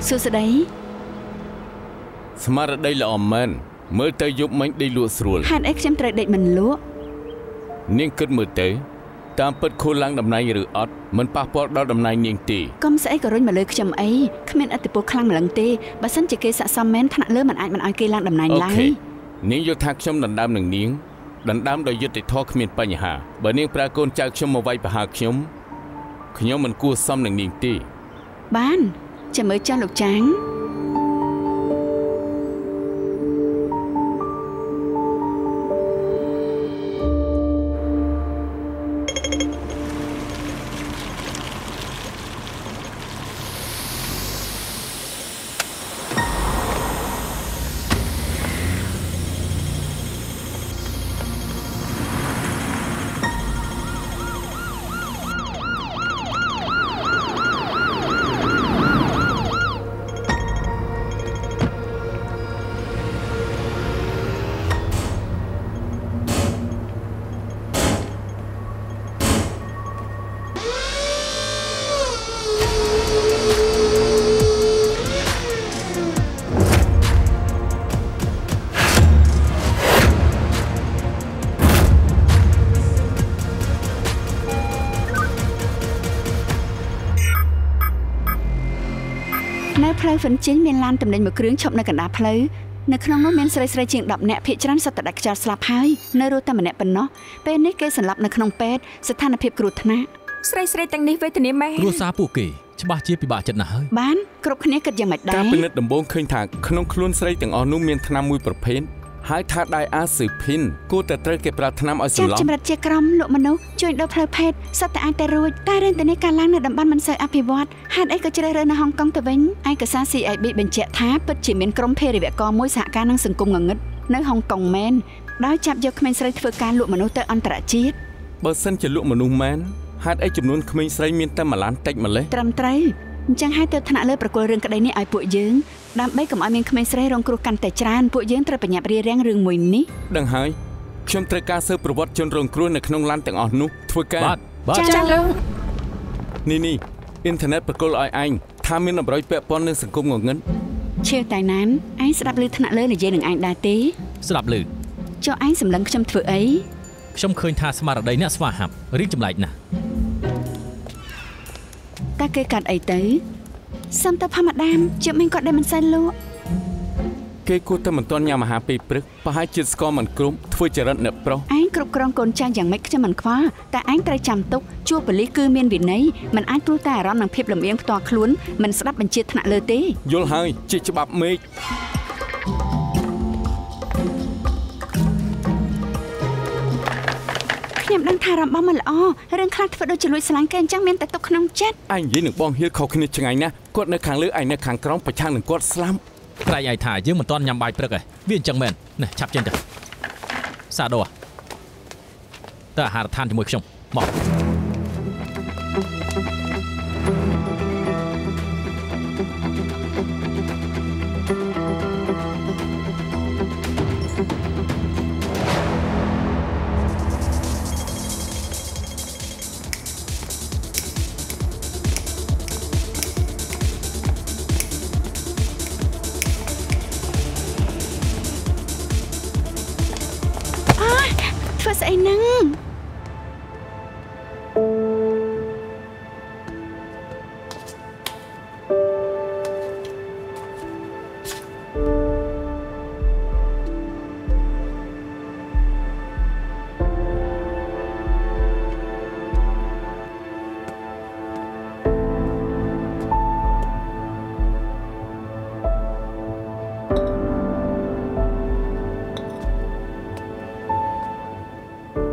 សួស្ដី
ស្មារតីល្អមែនមើលទៅយប់មិញដេកលក់ស្រួល
ហេតុអីខ្ញុំត្រូវដេកមិនលក់
នាងគិតមើលទៅតាមពិតខូលឡើងតំណែងឬអត់មិនប៉ះពាល់ដល់តំណែងនាងទេ
កុំស្អីក៏រុញមកលើខ្ញុំអីគ្មានអត្តពលខ្លាំងម្លឹងទេបើសិនជាគេស័ក្តិសមមែនថ្នាក់លើមិនអាចមិនឲ្យគេឡើងតំណែង
អូ
ឡើ
ខេ
យ
នាងយល់ថាខ្ញុំដណ្ដើមនឹងនាងដណ្ដើមដោយយុត្តិធម៌គ្មានបញ្ហាបើនាងប្រើកូនចៅខ្ញុំមកវាយប្រហារខ្ញុំខ្ញុំមិនគួរសមនឹងនាងទេ
បាន ចាំមើលចាស់ ហ្វិនជិញមានឡានទំនិញមួយគ្រឿងឈប់នៅកណ្ដាលផ្លូវនៅក្នុងនោះមានស្រីស្រីជាង10នាក់ភាគច្រើនសុទ្ធតែដាច់ខ្យល់ស្លាប់ហើយនៅរស់តែម្នាក់ប៉ុណ្ណោះពេលនេះគេសម្លាប់នៅក្នុងពេទ្យស្ថានភាពគ្រោះថ្នាក់
ស្រីស្រីទាំងនេះវេទនាមែន
គ្រួសារពួកគេច្បាស់ជាពិបាកចិត្តណាស់ហើយ
បានគ្រប់គ្នាគិតយ៉ាងម៉េចដែ
ការរពិនិត្យដំបូងឃើញថាក្នុងខ្លួនស្រីទាំងអស់នោះមានថ្នាំមួយប្រភេទ ហើយថាដៃអាស៊ឺភីនគួរតែត្រូវគេប្រើថ្នាំឲ្យស
ចាប់
ន្លប់
ចម្រិតជាក្រុមលោកមនុស្សជួយដល់ផ្លូវភេទសុទ្ធតែអាចតែរួចតែរឿងទៅនេះកាលឡើងនៅតំបន់មិនសូវអភិវឌ្ឍហេតុអីក៏ជ្រើសរើសនៅហុងកុងទៅវិញឯកសារ CIB បញ្ជាក់ថាពិតជាមានក្រុមភេរវករមួយសហការនឹងសង្គមងងឹតនៅហុងកុងមែនដោយចាប់យកក្មេងស្រីធ្វើការលក់មនុស្សទៅអន្តរជាតិ
បើសិនជាលក់មនុស្សមែនហេតុអីចំនួនក្មេងស្រីមានតែមួយឡានតិចម្លេះ
ត្រឹមត្រូវ អញ្ចឹងហើយទើបថ្នាក់លើប្រគល់រឿងក្តីនេះឲ្យពួកយើងដើម្បីកុំឲ្យមានក្មេងស្រីរងគ្រោះកាន់តែច្រើនពួកយើងត្រូវប្រញាប់រៀបរៀងរឿងមួយនេះ
ដឹងហើយខ្ញុំត្រូវការស៊ើបប្រវត្តិជនរងគ្រោះនៅក្នុងឡានទាំងអស់នោះធ្វើការ
បាទបាទ
ចាលោក
នេះនេះអ៊ីនធឺណិតប្រកល់ឲ្យឯងថាមានតម្រុយពាក់ព័ន្ធនឹងសង្គមងងឹត
ឈើតែណានឯងស្ដាប់ឮថ្នាក់លើនិយាយនឹងឯងដែរទេ
ស្ដាប់ឮ
ចុះឯងសម្លឹងខ្ញុំធ្វើអី
ខ្ញុំឃើញថាស្មារតីអ្នកស្វាហាប់រីកចម្លែកណាស់
តើគេកាត់អីទៅសំទៅផាម៉ាដាមជិបមិញគាត់ដែលមិនសូវលក់
គេគួរតែមិនទាន់ញ៉ាំអាហារពេលព្រឹកប្រហែលជាតិស្ករមិនគ្រប់ធ្វើចរិតអ្នកប្រុស
ឯងគ្រប់គ្រងកូនចៅយ៉ាងម៉េចខ្ញុំមិនខ្វល់តែឯងត្រូវចាំទុកជួបប៉ូលីសគឺមានវិន័យមិនអាចព្រោះតែអារម្មណ៍នឹងភាពលំអៀងផ្ទាល់ខ្លួនមិនស្ដាប់បញ្ជាថ្នាក់លើទេ
យល់ហើយជាច្បាប់មេឃ
ដឹងថាអារម្មណ៍របស់មិនល្អរឿងខ្លះធ្វើដូចជាលួចស្រឡាញ់គេអញ្ចឹងមានតែទុកក្នុងចិត្ត
ឯងនិយាយនឹងបងហៀលខុសគ្នាឆ្ងាយណាស់គាត់នៅខាងលើឯងនៅខាងក្រោមប្រឆាំងនឹងគាត់ស្លាប់
ក្រែងឯងថាយើងមិនទាន់ញ៉ាំបាយព្រឹកឯងវាអញ្ចឹងមែនណែឆាប់ចេញទៅសាដូទៅអាហារដ្ឋានជាមួយខ្ញុំមក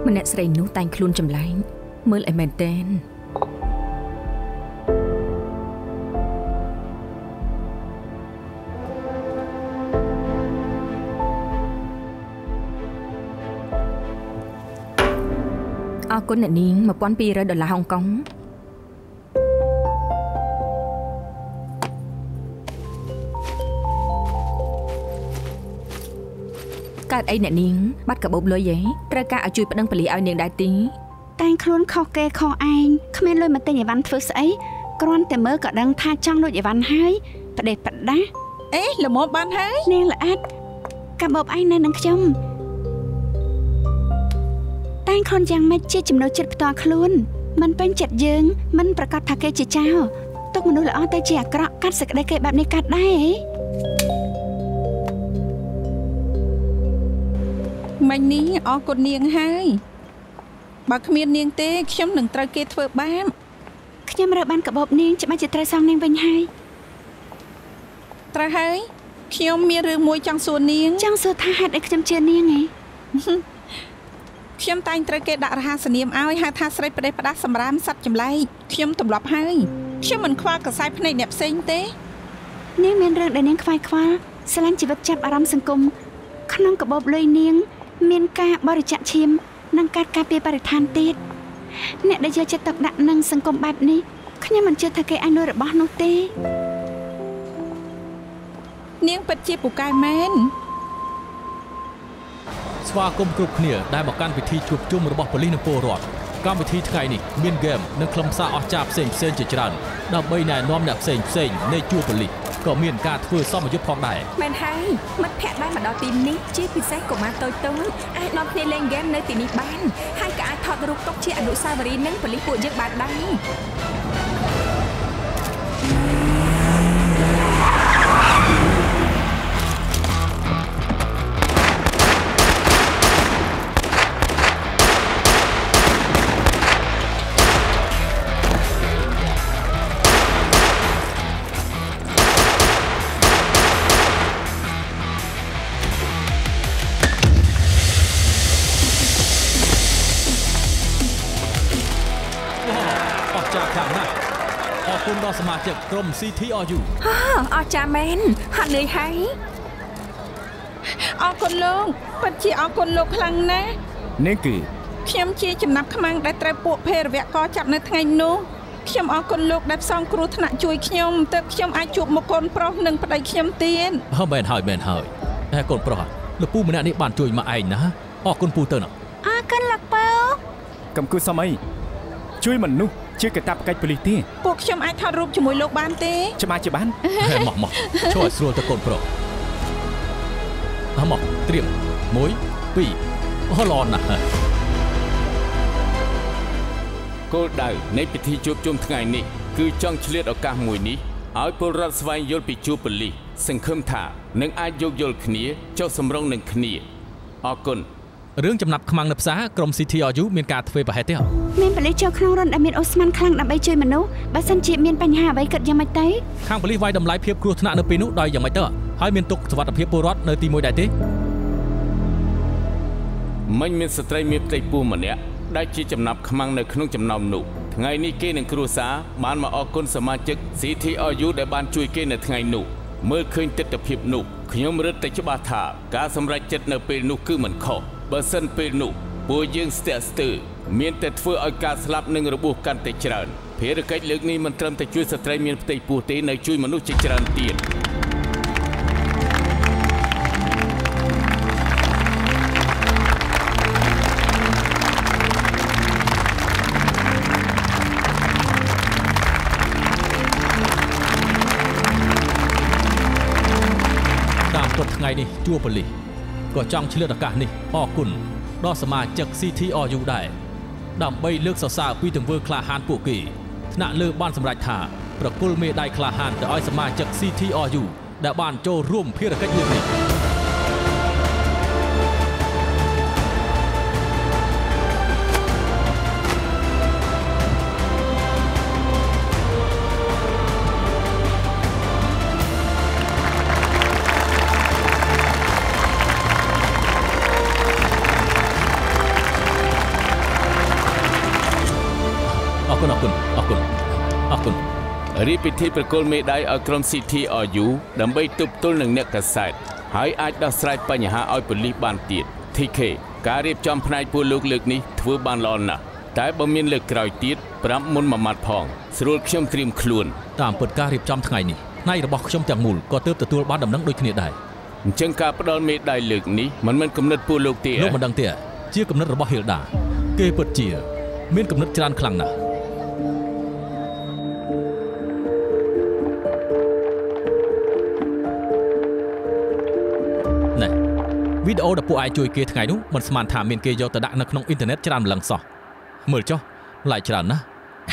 ម្នាក់ស្រីនោះតែងខ្លួនចម្លែងមើលឲ្យមែនតែនអរគុណអ្នកនាង1200ដុល្លារហុងកុង កើតអីអ្នកនាងបាត់កាបូបលុយហ៎ត្រូវការឲ្យជួយប្តឹងប៉ូលីសឲ្យនាងដែរទី
តែងខ្លួនខុសគេខុសឯងគ្មានលុយមកទិញអីវ៉ាន់ធ្វើស្អីគ្រាន់តែមើលក៏ដឹងថាចង់លួចអីវ៉ាន់ហើយផ្ដេសផ្ដាស់
អេល្មមបានហើយ
នាងល្អិតកាបូបឯងនៅនឹងខ្ញុំតែងខ្លួនយ៉ាងម៉េចជាចំណូលចិត្តផ្ទាល់ខ្លួនមិនពេញចិត្តយើងមិនប្រកាសថាគេជាចោរទុកមនុស្សល្អទៅជាអាក្រក់កាត់សេចក្តីគេបែបនេះកាត់ដែរហ៎
មិញនេះអរគុណនាងហើយបើគ្មាននាងទេខ្ញុំនឹងត្រូវគេធ្វើបាប
ខ្ញុំរើបានកាបូបនាងច្បាស់ជាត្រូវសងនាងវិញហើយ
ត្រូវហើយខ្ញុំមានរឿងមួយចង់សួរនាង
ចង់សួរថាហេតុអីខ្ញុំជឿនាងហ៎
ខ្ញុំតែងត្រូវគេដាក់រហស្សនាមឲ្យហៅថាស្រីផ្ដេសផ្ដាស់សម្រាមសັດចម្លែកខ្ញុំទម្លាប់ហើយខ្ញុំមិនខ្វល់កសែភ្នែកអ្នកផ្សេងទេ
នាងមានរឿងដែលនាងខ្វាយខ្វល់ស្រឡាញ់ជីវិតចាប់អារម្មណ៍សង្គមក្នុងកាបូបលុយនាង មានការបរិច្ចាគឈាម និងការការពារបរិស្ថានទៀតអ្នកដែលយកចិត្តទុកដាក់នឹងសង្គមបែបនេះខ្ញុំមិនជឿថាគេអាចលួចរបស់នោះទេ
នាងពិតជាពូកែមែន
ស្វាគមន៍គ្រប់គ្នាដែលមកកាន់ពិធីជួបជុំរបស់ប៉ូលីសនិងពលរដ្ឋកម្មវិធីថ្ងៃនេះមានហ្គេមនិងខ្លឹមសារអស្ចារ្យផ្សេងផ្សេងៗជាច្រើនដើម្បីណែនាំអ្នកផ្សេងផ្សេងៗនៃជួបប៉ូលីស ក៏មានការធ្វើសមយុទ្ធផងដែរ
មែនហើយមិត្តភ័ក្តិដែលមកដល់ទីនេះជាពិសេសកុមារតូចតូចអាចនាំគ្នាលេងហ្គេមនៅទីនេះបានហើយក៏អាចថតរូបទុកជាអនុស្សាវរីយ៍នឹងប៉ូលីសពួកយើងបានដែរ
ជិកក្រុម CTRU
អស្ចារ្យមែនហាត់នឿយហើយ
អរគុណលោកពិតជាអរគុណលោកខ្លាំងណាស់
នាងគឺ
ខ្ញុំជាចំណាប់ខ្មាំងដែលត្រូវពួកភេរវកចាប់នៅថ្ងៃនោះខ្ញុំអរគុណលោកដែលផ្សងគ្រោះថ្នាក់ជួយខ្ញុំទើបខ្ញុំអាចជួបមុខកូនប្រុសនិងប្តីខ្ញុំទៀត
ហឺមែនហើយមែនហើយតែកូនប្រុសលោកពូម្នាក់នេះបានជួយមកឯងណាអរគុណពូទៅណា
អរគុណលោកពៅ
កំគូសមអីជួយមនុស្ស ជាកាតព្វកិច្ចប៉ូលីសទេ
ពួកខ្ញុំអាចថតរូបជាមួយលោកបានទេ
ច្បាស់ជាបាន
ហេមកមកជួយឲ្យស្រួលទៅកូនប្រុសអស់មកត្រៀម1 2អូល្អណាស់ហើយ
គោលដៅនៃពិធីជួបជុំថ្ងៃនេះគឺចង់ឆ្លៀតឱកាសមួយនេះឲ្យពលរដ្ឋស្វែងយល់ពីជួបប៉ូលីសសង្ឃឹមថានឹងអាចយោគយល់គ្នាចុះសម្រុងនឹងគ្នាអរគុណ
រឿងចំណាប់ខ្មាំងនៅផ្សារក្រុម CTRU មានការធ្វើប្រហែលទេអត់
មានប៉ូលីសចូលក្នុងរន្ធដែលមានអូស្មန်ខ្លាំងដើម្បីជួយមនុស្សបើសិនជាមានបញ្ហាអ្វីគិតយ៉ាងម៉េចទៅ
ខាងប៉ូលីសវាយតម្លៃភាពគ្រោះថ្នាក់នៅពេលនោះដោយយ៉ាងម៉េចទៅអត់ហើយមានទុកសុវត្ថិភាពពលរដ្ឋនៅទីមួយដែរទេ
មិញមានស្ត្រីមានផ្ទៃពោះម្នាក់ដែលជាចំណាប់ខ្មាំងនៅក្នុងចំណោមនោះថ្ងៃនេះគេនឹងគ្រួសារបានមកអរគុណសមាជិក CTRU ដែលបានជួយគេនៅថ្ងៃនោះមើលឃើញទស្សនវិជ្ជានោះខ្ញុំរឹតតែច្បាស់ថាការសម្រេចចិត្តនៅពេលនោះគឺមិនខុស បើសិនពេលនោះពួកយើងស្ទាក់ស្ទើរមានតែធ្វើឲ្យការស្លាប់និងរបួសកាន់តែច្រើនភារកិច្ចលើកនេះមិនត្រឹមតែជួយស្ត្រីមានផ្ទៃពោះទេនៅជួយមនុស្សជាច្រើនទៀត
តាមពិតថ្ងៃនេះជួបប៉ូលីស ក៏ចង់ឆ្លៀតឱកាសនេះអរគុណដល់សមាជិក CTRU ដែរដើម្បីលើកសរសើរពីទង្វើក្លាហានពួកគេថ្នាក់លើបានសម្រេចថាប្រគល់មេដាយក្លាហានទៅឲ្យសមាជិក CTRU ដែលបានចូលរួមភារកិច្ចលើកនេះ
ពិធីប្រគល់មេដាយឲ្យក្រុម CTRU ដើម្បីទប់ទល់នឹងអ្នកកសែតហើយអាចដោះស្រាយបញ្ហាឲ្យប៉ូលីសបានទៀត TK ការរៀបចំផ្នែកពួកលោកលើកនេះធ្វើបានល្អណាស់តែបើមានលើកក្រោយទៀតប្រាប់មុនមួយម៉ាត់ផង ស្រួលខ្ញុំត្រៀមខ្លួន
តាមពិតការរៀបចំថ្ងៃនេះផ្នែករបស់ខ្ញុំទាំងមូលក៏ទើបទទួលបានដំណឹងដូចគ្នាដែរ
អញ្ចឹងការផ្ដល់មេដាយលើកនេះមិនមែនគំនិតពួកលោកទេ
លោកមិនដឹងទេជាគំនិតរបស់ហេលដា គេពិតជា មានគំនិតច្រើនខ្លាំងណាស់ វីដេអូដែលពួកឯងជួយគេថ្ងៃនោះមិនស្មានថាមានគេយកទៅដាក់នៅក្នុងអ៊ីនធឺណិតច្រើនម្លឹងសោះមើលចុះឡាយច្រើនណាស់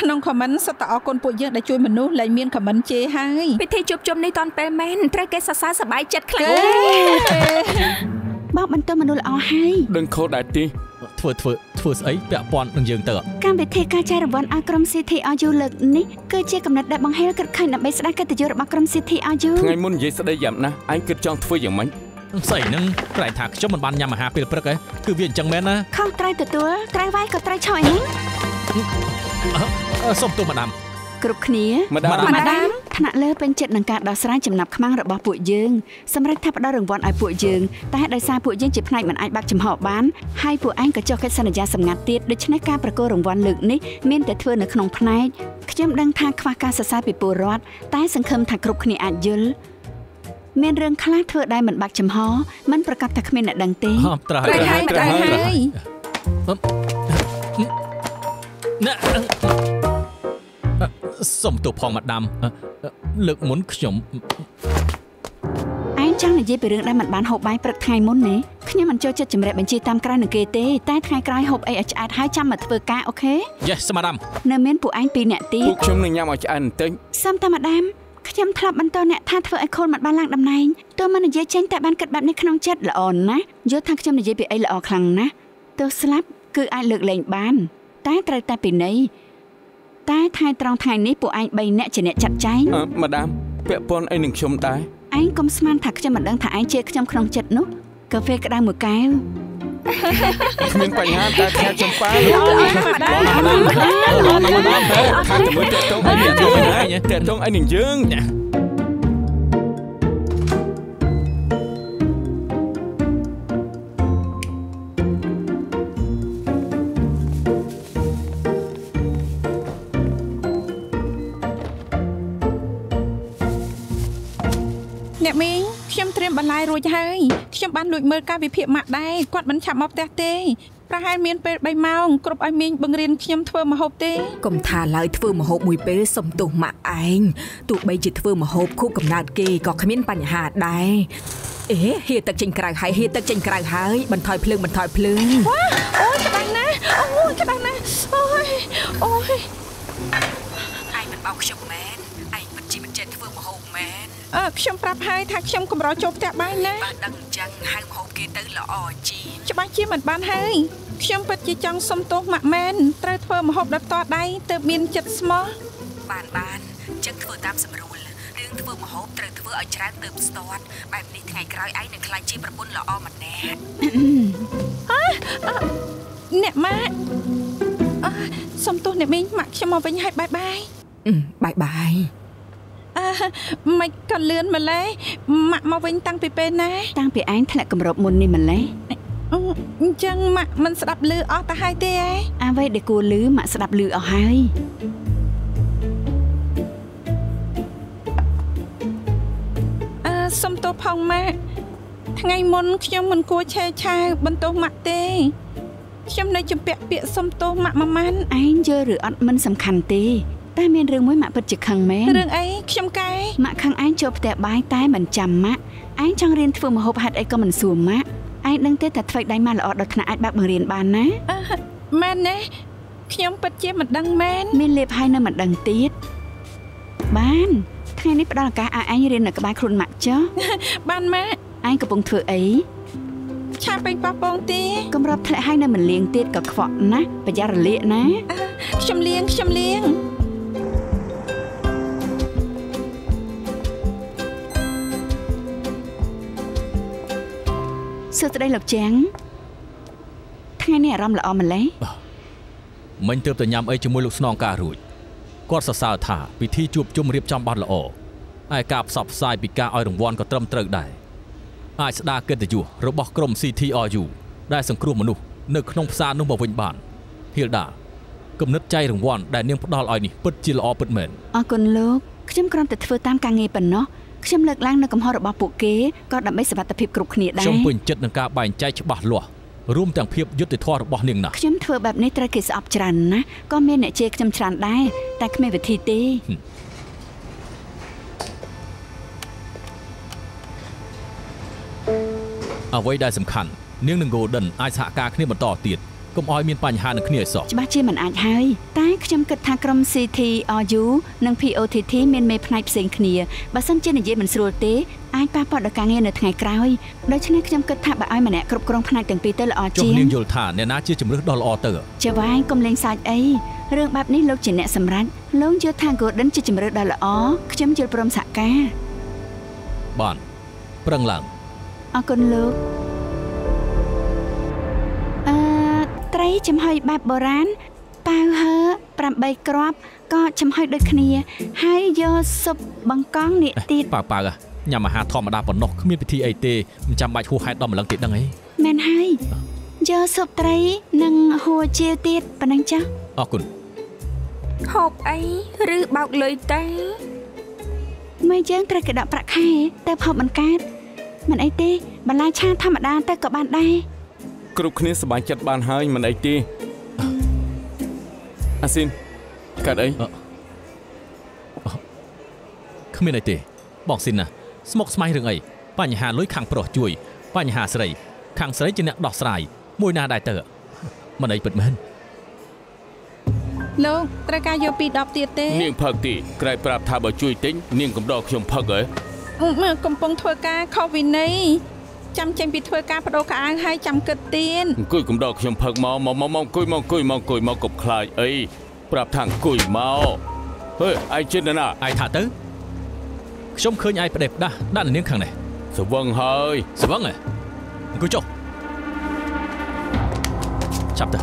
ក្នុងខមមិនសុទ្ធតែអរគុណពួកយើងដែលជួយមនុស្សលែងមានខមមិនជេរហើយ
ពិធីជួបជុំនេះតាន់ពេលមែនត្រូវគេសរសើរសប្បាយចិត្តខ្លាំង
គេ
បងបន្តមនុស្សល្អហើយ
ដឹងខុសដែរទេ
ធ្វើធ្វើធ្វើស្អីពាក់ព័ន្ធនឹងយើងទៅអត់
កម្មវិធីការចែករង្វាន់ឲ្យក្រុម CTRU លើកនេះគឺជាកំណត់ដែលបង្ហាញគិតឃើញដើម្បីស្ដារកិត្តិយសរបស់ក្រុម CTRU
ថ្ងៃមុននិយាយស្ដីយ៉ាងណាស់ឯងគិតចង់ធ្វើយ៉ាងម៉េច
ស្អីហ្នឹងប្រែថាខ្ញុំមិនបានញ៉ាំអាហារពេលព្រឹកឯងគឺវាអញ្ចឹងមែនណា
ខុសត្រូវទទួលត្រូវវាយក៏ត្រូវឆោឯង
អឺសូមទោសម្ដាម
គ្រប់គ្នា
ម្ដាម
ម៉ាដាម
ថ្នាក់លើពេញចិត្តនឹងការដោះស្រាយចំណាប់ខ្មាំងរបស់ពួកយើងសម្រាប់ថាផ្ដល់រង្វាន់ឲ្យពួកយើងតែដោយសារពួកយើងជាផ្នែកមិនអាចបាក់ចំហបានហើយពួកឯងក៏ចុះកិច្ចសន្យាសម្ងាត់ទៀតដូច្នេះការប្រកល់រង្វាន់លើកនេះមានតែធ្វើនៅក្នុងផ្នែកខ្ញុំដឹងថាខ្វះការសរសើរពីពលរដ្ឋតែសង្ឃឹមថាគ្រប់គ្នាអាចយល់ មានរឿងខ្លះធ្វើដែលមិនបាក់ចំហមិនប្រកាសថាគ្មានអ្នកដឹងទេ
អត់ត្រូវ
ត្រូវហើយត្រូវហើយ
ណែអឺសូមទោសផងម៉ាដាមអឺអឺលើកមុនខ្ញុំ
ឯងចង់និយាយពីរឿងដែលមិនបានហូបបាយព្រឹកថ្ងៃមុនទេខ្ញុំមិនចូលចិត្តជំរាបបញ្ជាតាមក្រៅនឹងគេទេតែថ្ងៃក្រោយហូបអីឲ្យឆ្អែតហើយចាំមកធ្វើការអូខេ
យេសម៉ាដាម
នៅមានពួកឯងពីរនាក់ទៀត
ពួកខ្ញុំនឹងញ៉ាំឲ្យឆ្អែតបន្តិច
សុំតែម្ដាម ខ្ញុំធ្លាប់បន្តអ្នកថាធ្វើឲ្យខូនមិនបានឡើងតំណែងទោះមិននិយាយចេញតែបានគិតបែបនេះក្នុងចិត្តល្អណាស់យល់ថាខ្ញុំនិយាយពីអីល្អខ្លាំងណាស់ទោះស្លាប់គឺអាចលើកលែងបាន តែត្រូវតែពីន័យតែថ្ងៃត្រង់ថ្ងៃនេះពួកឯង3នាក់ជាអ្នកចាត់ចែង
អឺម៉ាដាមពាក់ព័ន្ធអីនឹងខ្ញុំដែរ
ឯងកុំស្មានថាខ្ញុំមិនដឹងថាឯងជាខ្ញុំក្នុងចិត្តនោះកាហ្វេក្តៅមួយកែវ
គ្មានបញ្ហាតែខាចំប៉ា
អរធម្មតា
ឡងណាឡងណាខាងជាមួយតេតងអីនឹងយើងណាតេតងអីនឹងយើង
អ្នកមីងខ្ញុំ ត្រៀមបន្លាយរួចហើយខ្ញុំបានលួចមើលការវិភាគម៉ាក់ដែរគាត់មិនឆាប់មកផ្ទះទេប្រហែលមានពេល3ម៉ោងគ្រប់ឲ្យមីងបង្រៀនខ្ញុំធ្វើម្ហូបទេ
កុំថាឡើយធ្វើម្ហូបមួយពេលសុំទោសម៉ាក់ឯងទោះបីជាធ្វើម្ហូបខូបកំណើតគេក៏គ្មានបញ្ហាដែរអេហៀទឹកចេញក្រៅហើយហៀទឹកចេញក្រៅហើយបន្ថយភ្លើងបន្ថយភ្លើង
អូយក្តៅណាស់អូយក្តៅណាស់អូយអូយ
ឯងមិនបោកខ្ញុំ
អឺខ្ញុំប្រាប់ហើយថាខ្ញុំកម្រចូលផ្ទះបាយណា
បើដឹងអញ្ចឹងហៅម្ហូបគេទៅល្អជាង
ច្បាស់ជាមិនបានហើយខ្ញុំពិតជាចង់សុំទោសម៉ាក់មែនត្រូវធ្វើម្ហូបដោយផ្ទាល់ដៃទើបមានចិត្តស្មោះ
បានបានអញ្ចឹងធ្វើតាមសម្រួលរឿងធ្វើម្ហូបត្រូវធ្វើឲ្យច្រើនទើបស្ទាត់បែបនេះថ្ងៃក្រោយឯងនឹងក្លាយជាប្រពន្ធល្អម្នាក់
អ្នកម៉ាក់អឺសុំទោសអ្នកមីងម៉ាក់ខ្ញុំមកវិញហើយបាយបាយ
អឺបាយបាយ
អឺ មិនក៏លឿនម្លេះម៉ាក់មកវិញតាំងពីពេលណា
តាំងពីឯងធ្លាក់គម្របមុននេះម្លេះ
អឺអញ្ចឹងម៉ាក់មិនស្ដាប់ឮអស់ទៅហើយទេឯង
អ្វីដែលគួរលឺម៉ាក់ស្ដាប់លឺអស់ហើយ
អឺសុំទោសផងម៉ាក់ថ្ងៃមុនខ្ញុំមិនគួរឆេឆាវបន្ទោសម៉ាក់ទេខ្ញុំនៅជំពាក់ពាក្យសុំទោសម៉ាក់មួយម៉ាន
ឯងយល់ឬអត់មិនសំខាន់ទេ តែមានរឿងមួយម៉ាក់ពិតជាខឹងមែន
រឿងអីខ្ញុំកែ
ម៉ាក់ខឹងឯងចូលផ្ទះបាយតែមិនចាំម៉ាក់ឯងចង់រៀនធ្វើម្ហូបហេតុអីក៏មិនសួរម៉ាក់ឯងដឹងទេតែធ្វើដៃម៉ាក់ល្អដល់ថ្នាក់អាចបើកបង្រៀនបានណា
អឺមែនទេខ្ញុំពិតជាមិនដឹងមែន
មានលេបហើយនៅមិនដឹងទៀតបានថ្ងៃនេះផ្ដល់ឱកាសឲ្យឯងរៀននៅក្បែរខ្លួនម៉ាក់ចុះ
បានម៉ាក់
ឯងកំពុងធ្វើអី
ឆាពេញប៉ះពងទេ
កំរាប់ធ្លាក់ហើយនៅមិនលៀងទៀតក៏ខ្វក់ណាស់ប្រយ័ត្នរលាកណា
ខ្ញុំលៀងខ្ញុំលៀង
សួស្តីលោកចាំងថ្ងៃនេះអារម្មណ៍ល្អម្ល៉េះ
មិញទើបតែញ៉ាំអីជាមួយលោកស្នងការរួចគាត់សរសើរថាពិធីជួបជុំរៀបចំបានល្អឯការផ្សព្វផ្សាយពីការឲ្យរង្វាន់ក៏ត្រឹមត្រូវដែរអាចស្ដារកិត្តិយសរបស់ក្រុម CTRU ដែលសង្គ្រោះមនុស្សនៅក្នុងផ្សារនោះមកវិញបានហៀលដាគំនិតចៃរង្វាន់ដែលនាងផ្ដល់ឲ្យនេះពិតជាល្អពិតមែន
អរគុណលោកខ្ញុំគ្រាន់តែធ្វើតាមការងារប៉ុណ្ណោះ ខ្ញុំលើកឡើងនៅកំហុសរបស់ពួកគេក៏ដើម្បីសុវត្ថិភាពគ្រប់គ្នាដែរ
ខ្ញុំពេញចិត្តនឹងការបែងចែកច្បាស់លាស់រួមទាំងភាពយុត្តិធម៌របស់នាងណាស់
ខ្ញុំធ្វើបែបនេះត្រូវគេស្អប់ច្រើនណាស់ក៏មានអ្នកជេរខ្ញុំច្រើនដែរតែគ្មានវិធីទេ
អ្វីដែលសំខាន់នាងនិង Golden អាចសហការគ្នាបន្តទៀត កុំឲ្យមានបញ្ហានឹងគ្នាឲ្យសោះ
ច្បាស់ជាមិនអាចហើយតែខ្ញុំគិតថាក្រុម CTRU និង POTT មានមេផ្នែកផ្សេងគ្នាបើសិនជានិយាយមិនស្រួលទេអាចប៉ះពាល់ដល់ការងារនៅថ្ងៃក្រោយដូច្នេះខ្ញុំគិតថាបើឲ្យម្នាក់គ្រប់គ្រងផ្នែកទាំងពីរទៅល្អ
ចុះ
ជាង
នាងយល់ថាអ្នកណាជាជំរើសដ៏ល្អទៅ
ចៅវ៉ាយកុំលេងសាច់អីរឿងបែបនេះលោកជាអ្នកសម្រេចលោកយល់ថា Golden ជាជំរឿដ៏ល្អខ្ញុំយល់ព្រមសហការ
បានប្រឹងឡើង
អរគុណលោក ចំហុយបែបបុរាណប៉ាវហើ8គ្រាប់ក៏ចំហុយដូចគ្នា ហើយយកស៊ុបបង្កងនេះទៀត
ប៉ាប៉ាញ៉ាំអាហារធម្មតាប៉ុណ្ណោះគ្មានពិធីអីទេមិនចាំបាច់ហួសហេតុដល់ម្លឹងទៀតដឹងអី
មែនហើយយកស៊ុបត្រីនិងហួរជាវទៀតប៉ុណ្ណឹងចាស់
អរគុណ
ហូបអីឬបោកលុយទៅ
មើលយើងត្រូវគេដកប្រាក់ខែទៅផប់មិនកើតមិនអីទេបន្លែឆាធម្មតាទៅក៏បានដែរ
គ្រប់គ្នាសប្បាយចិត្តបានហើយមិនអីទេអាស៊ីនកាត់អី
គ្មានអីទេបងស៊ីនណាស្មុកស្មាញរឿងអីបញ្ហាលុយខាងប្រុសជួយ បញ្ហាស្រី ខាងស្រីជាអ្នកដោះស្រាយមួយណាដែរទៅមិនអីពិតមែន
លោកត្រូវការយកពី10ទៀតទេ
នាងផឹកទីក្រែប្រាប់ថាបើជួយទិញនាងកំដរខ្ញុំផឹកហ៎
អឺកំពុងធ្វើការខុសវិន័យ ចាំចេញពីធ្វើការបដូរកៅអៅហើយចាំគិតទៀត
អង្គុយកំដរខ្ញុំផឹកមកមកមកមកអង្គុយមកអង្គុយមកអង្គុយមកកុំខ្លាចអីប្រាប់ថាអង្គុយមកហេឯងចិត្តណា
ឯងថាទៅខ្ញុំឃើញឯងផ្ដេសផ្ដាស់ដាក់នៅនាងខាងនេះ
ស្វឹងហើយ
ស្វឹងហ៎អង្គុយចុះចាប់ទៅ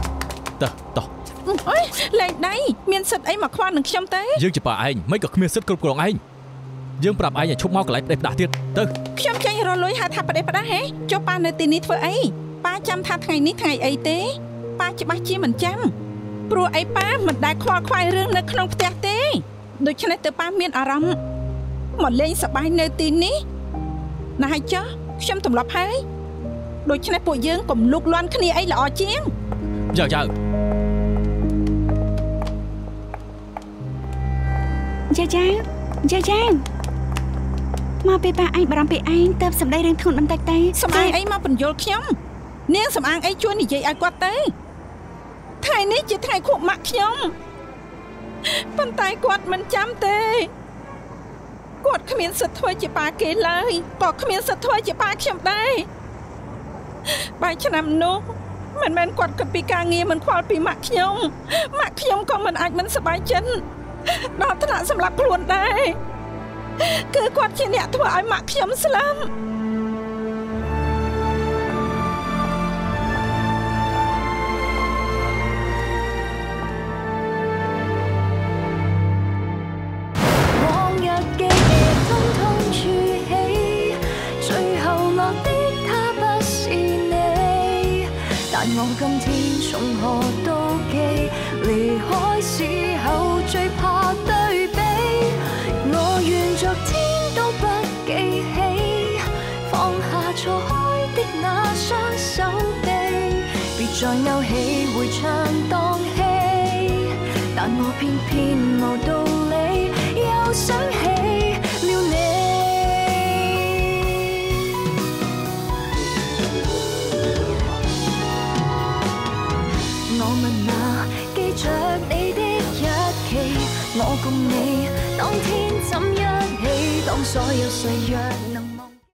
ទៅតោះ
អើយលែងដៃមានសិទ្ធអីមកខ្វល់នឹងខ្ញុំទេ
យើងជាប៉ាឯងមិនក៏គ្មានសិទ្ធគ្រប់គ្រងឯងយើងប្រាប់ឯងឲ្យឈប់មកកន្លែងផ្ដេសផ្ដាស់ទៀតទៅ
ខ្ញុំចេញ រលួយហៅថាប្រទេសផ្ដាស់ហេចុះប៉ានៅទីនេះធ្វើអីប៉ាចាំថាថ្ងៃនេះថ្ងៃអីទេប៉ាច្បាស់ជាមិនចាំព្រោះអីប៉ាមិនដែលខ្វល់ខ្វាយរឿងនៅក្នុងផ្ទះទេដូច្នេះទៅប៉ាមានអារម្មណ៍មកលេងសប្បាយនៅទីនេះណាស់ហើយចុះខ្ញុំទម្លាប់ហើយដូច្នេះពួកយើងកុំលូកលាន់គ្នាអីល្អជាង
យ៉ាយ៉ា
យ៉ាយ៉ាយ៉ាយ៉ា មកពេលប៉ាឯងបារម្ភពីឯងទៅសម្ដីរឿងធ្ងន់បន្តិចទៅ
សម្អាងអីមកបញ្យល់ខ្ញុំនាងសម្អាងអីជួយនិយាយឲ្យគាត់ទៅថ្ងៃនេះជាថ្ងៃខួបម៉ាក់ខ្ញុំប៉ុន្តែគាត់មិនចាំទេគាត់គ្មានសិទ្ធិធ្វើជាប៉ាគេឡើយក៏គ្មានសិទ្ធិធ្វើជាប៉ាខ្ញុំដែរបាយឆ្នាំនោះមិនមែនគាត់គិតពីការងារមិនខ្វល់ពីម៉ាក់ខ្ញុំម៉ាក់ខ្ញុំក៏មិនអាចមិនសប្បាយចិត្តដល់ថ្នាក់សម្លាប់ខ្លួនដែរ គឺគាត់ជាអ្នកធ្វើឲ្យម៉ាក់ខ្ញុំស្លាប់
所有岁月。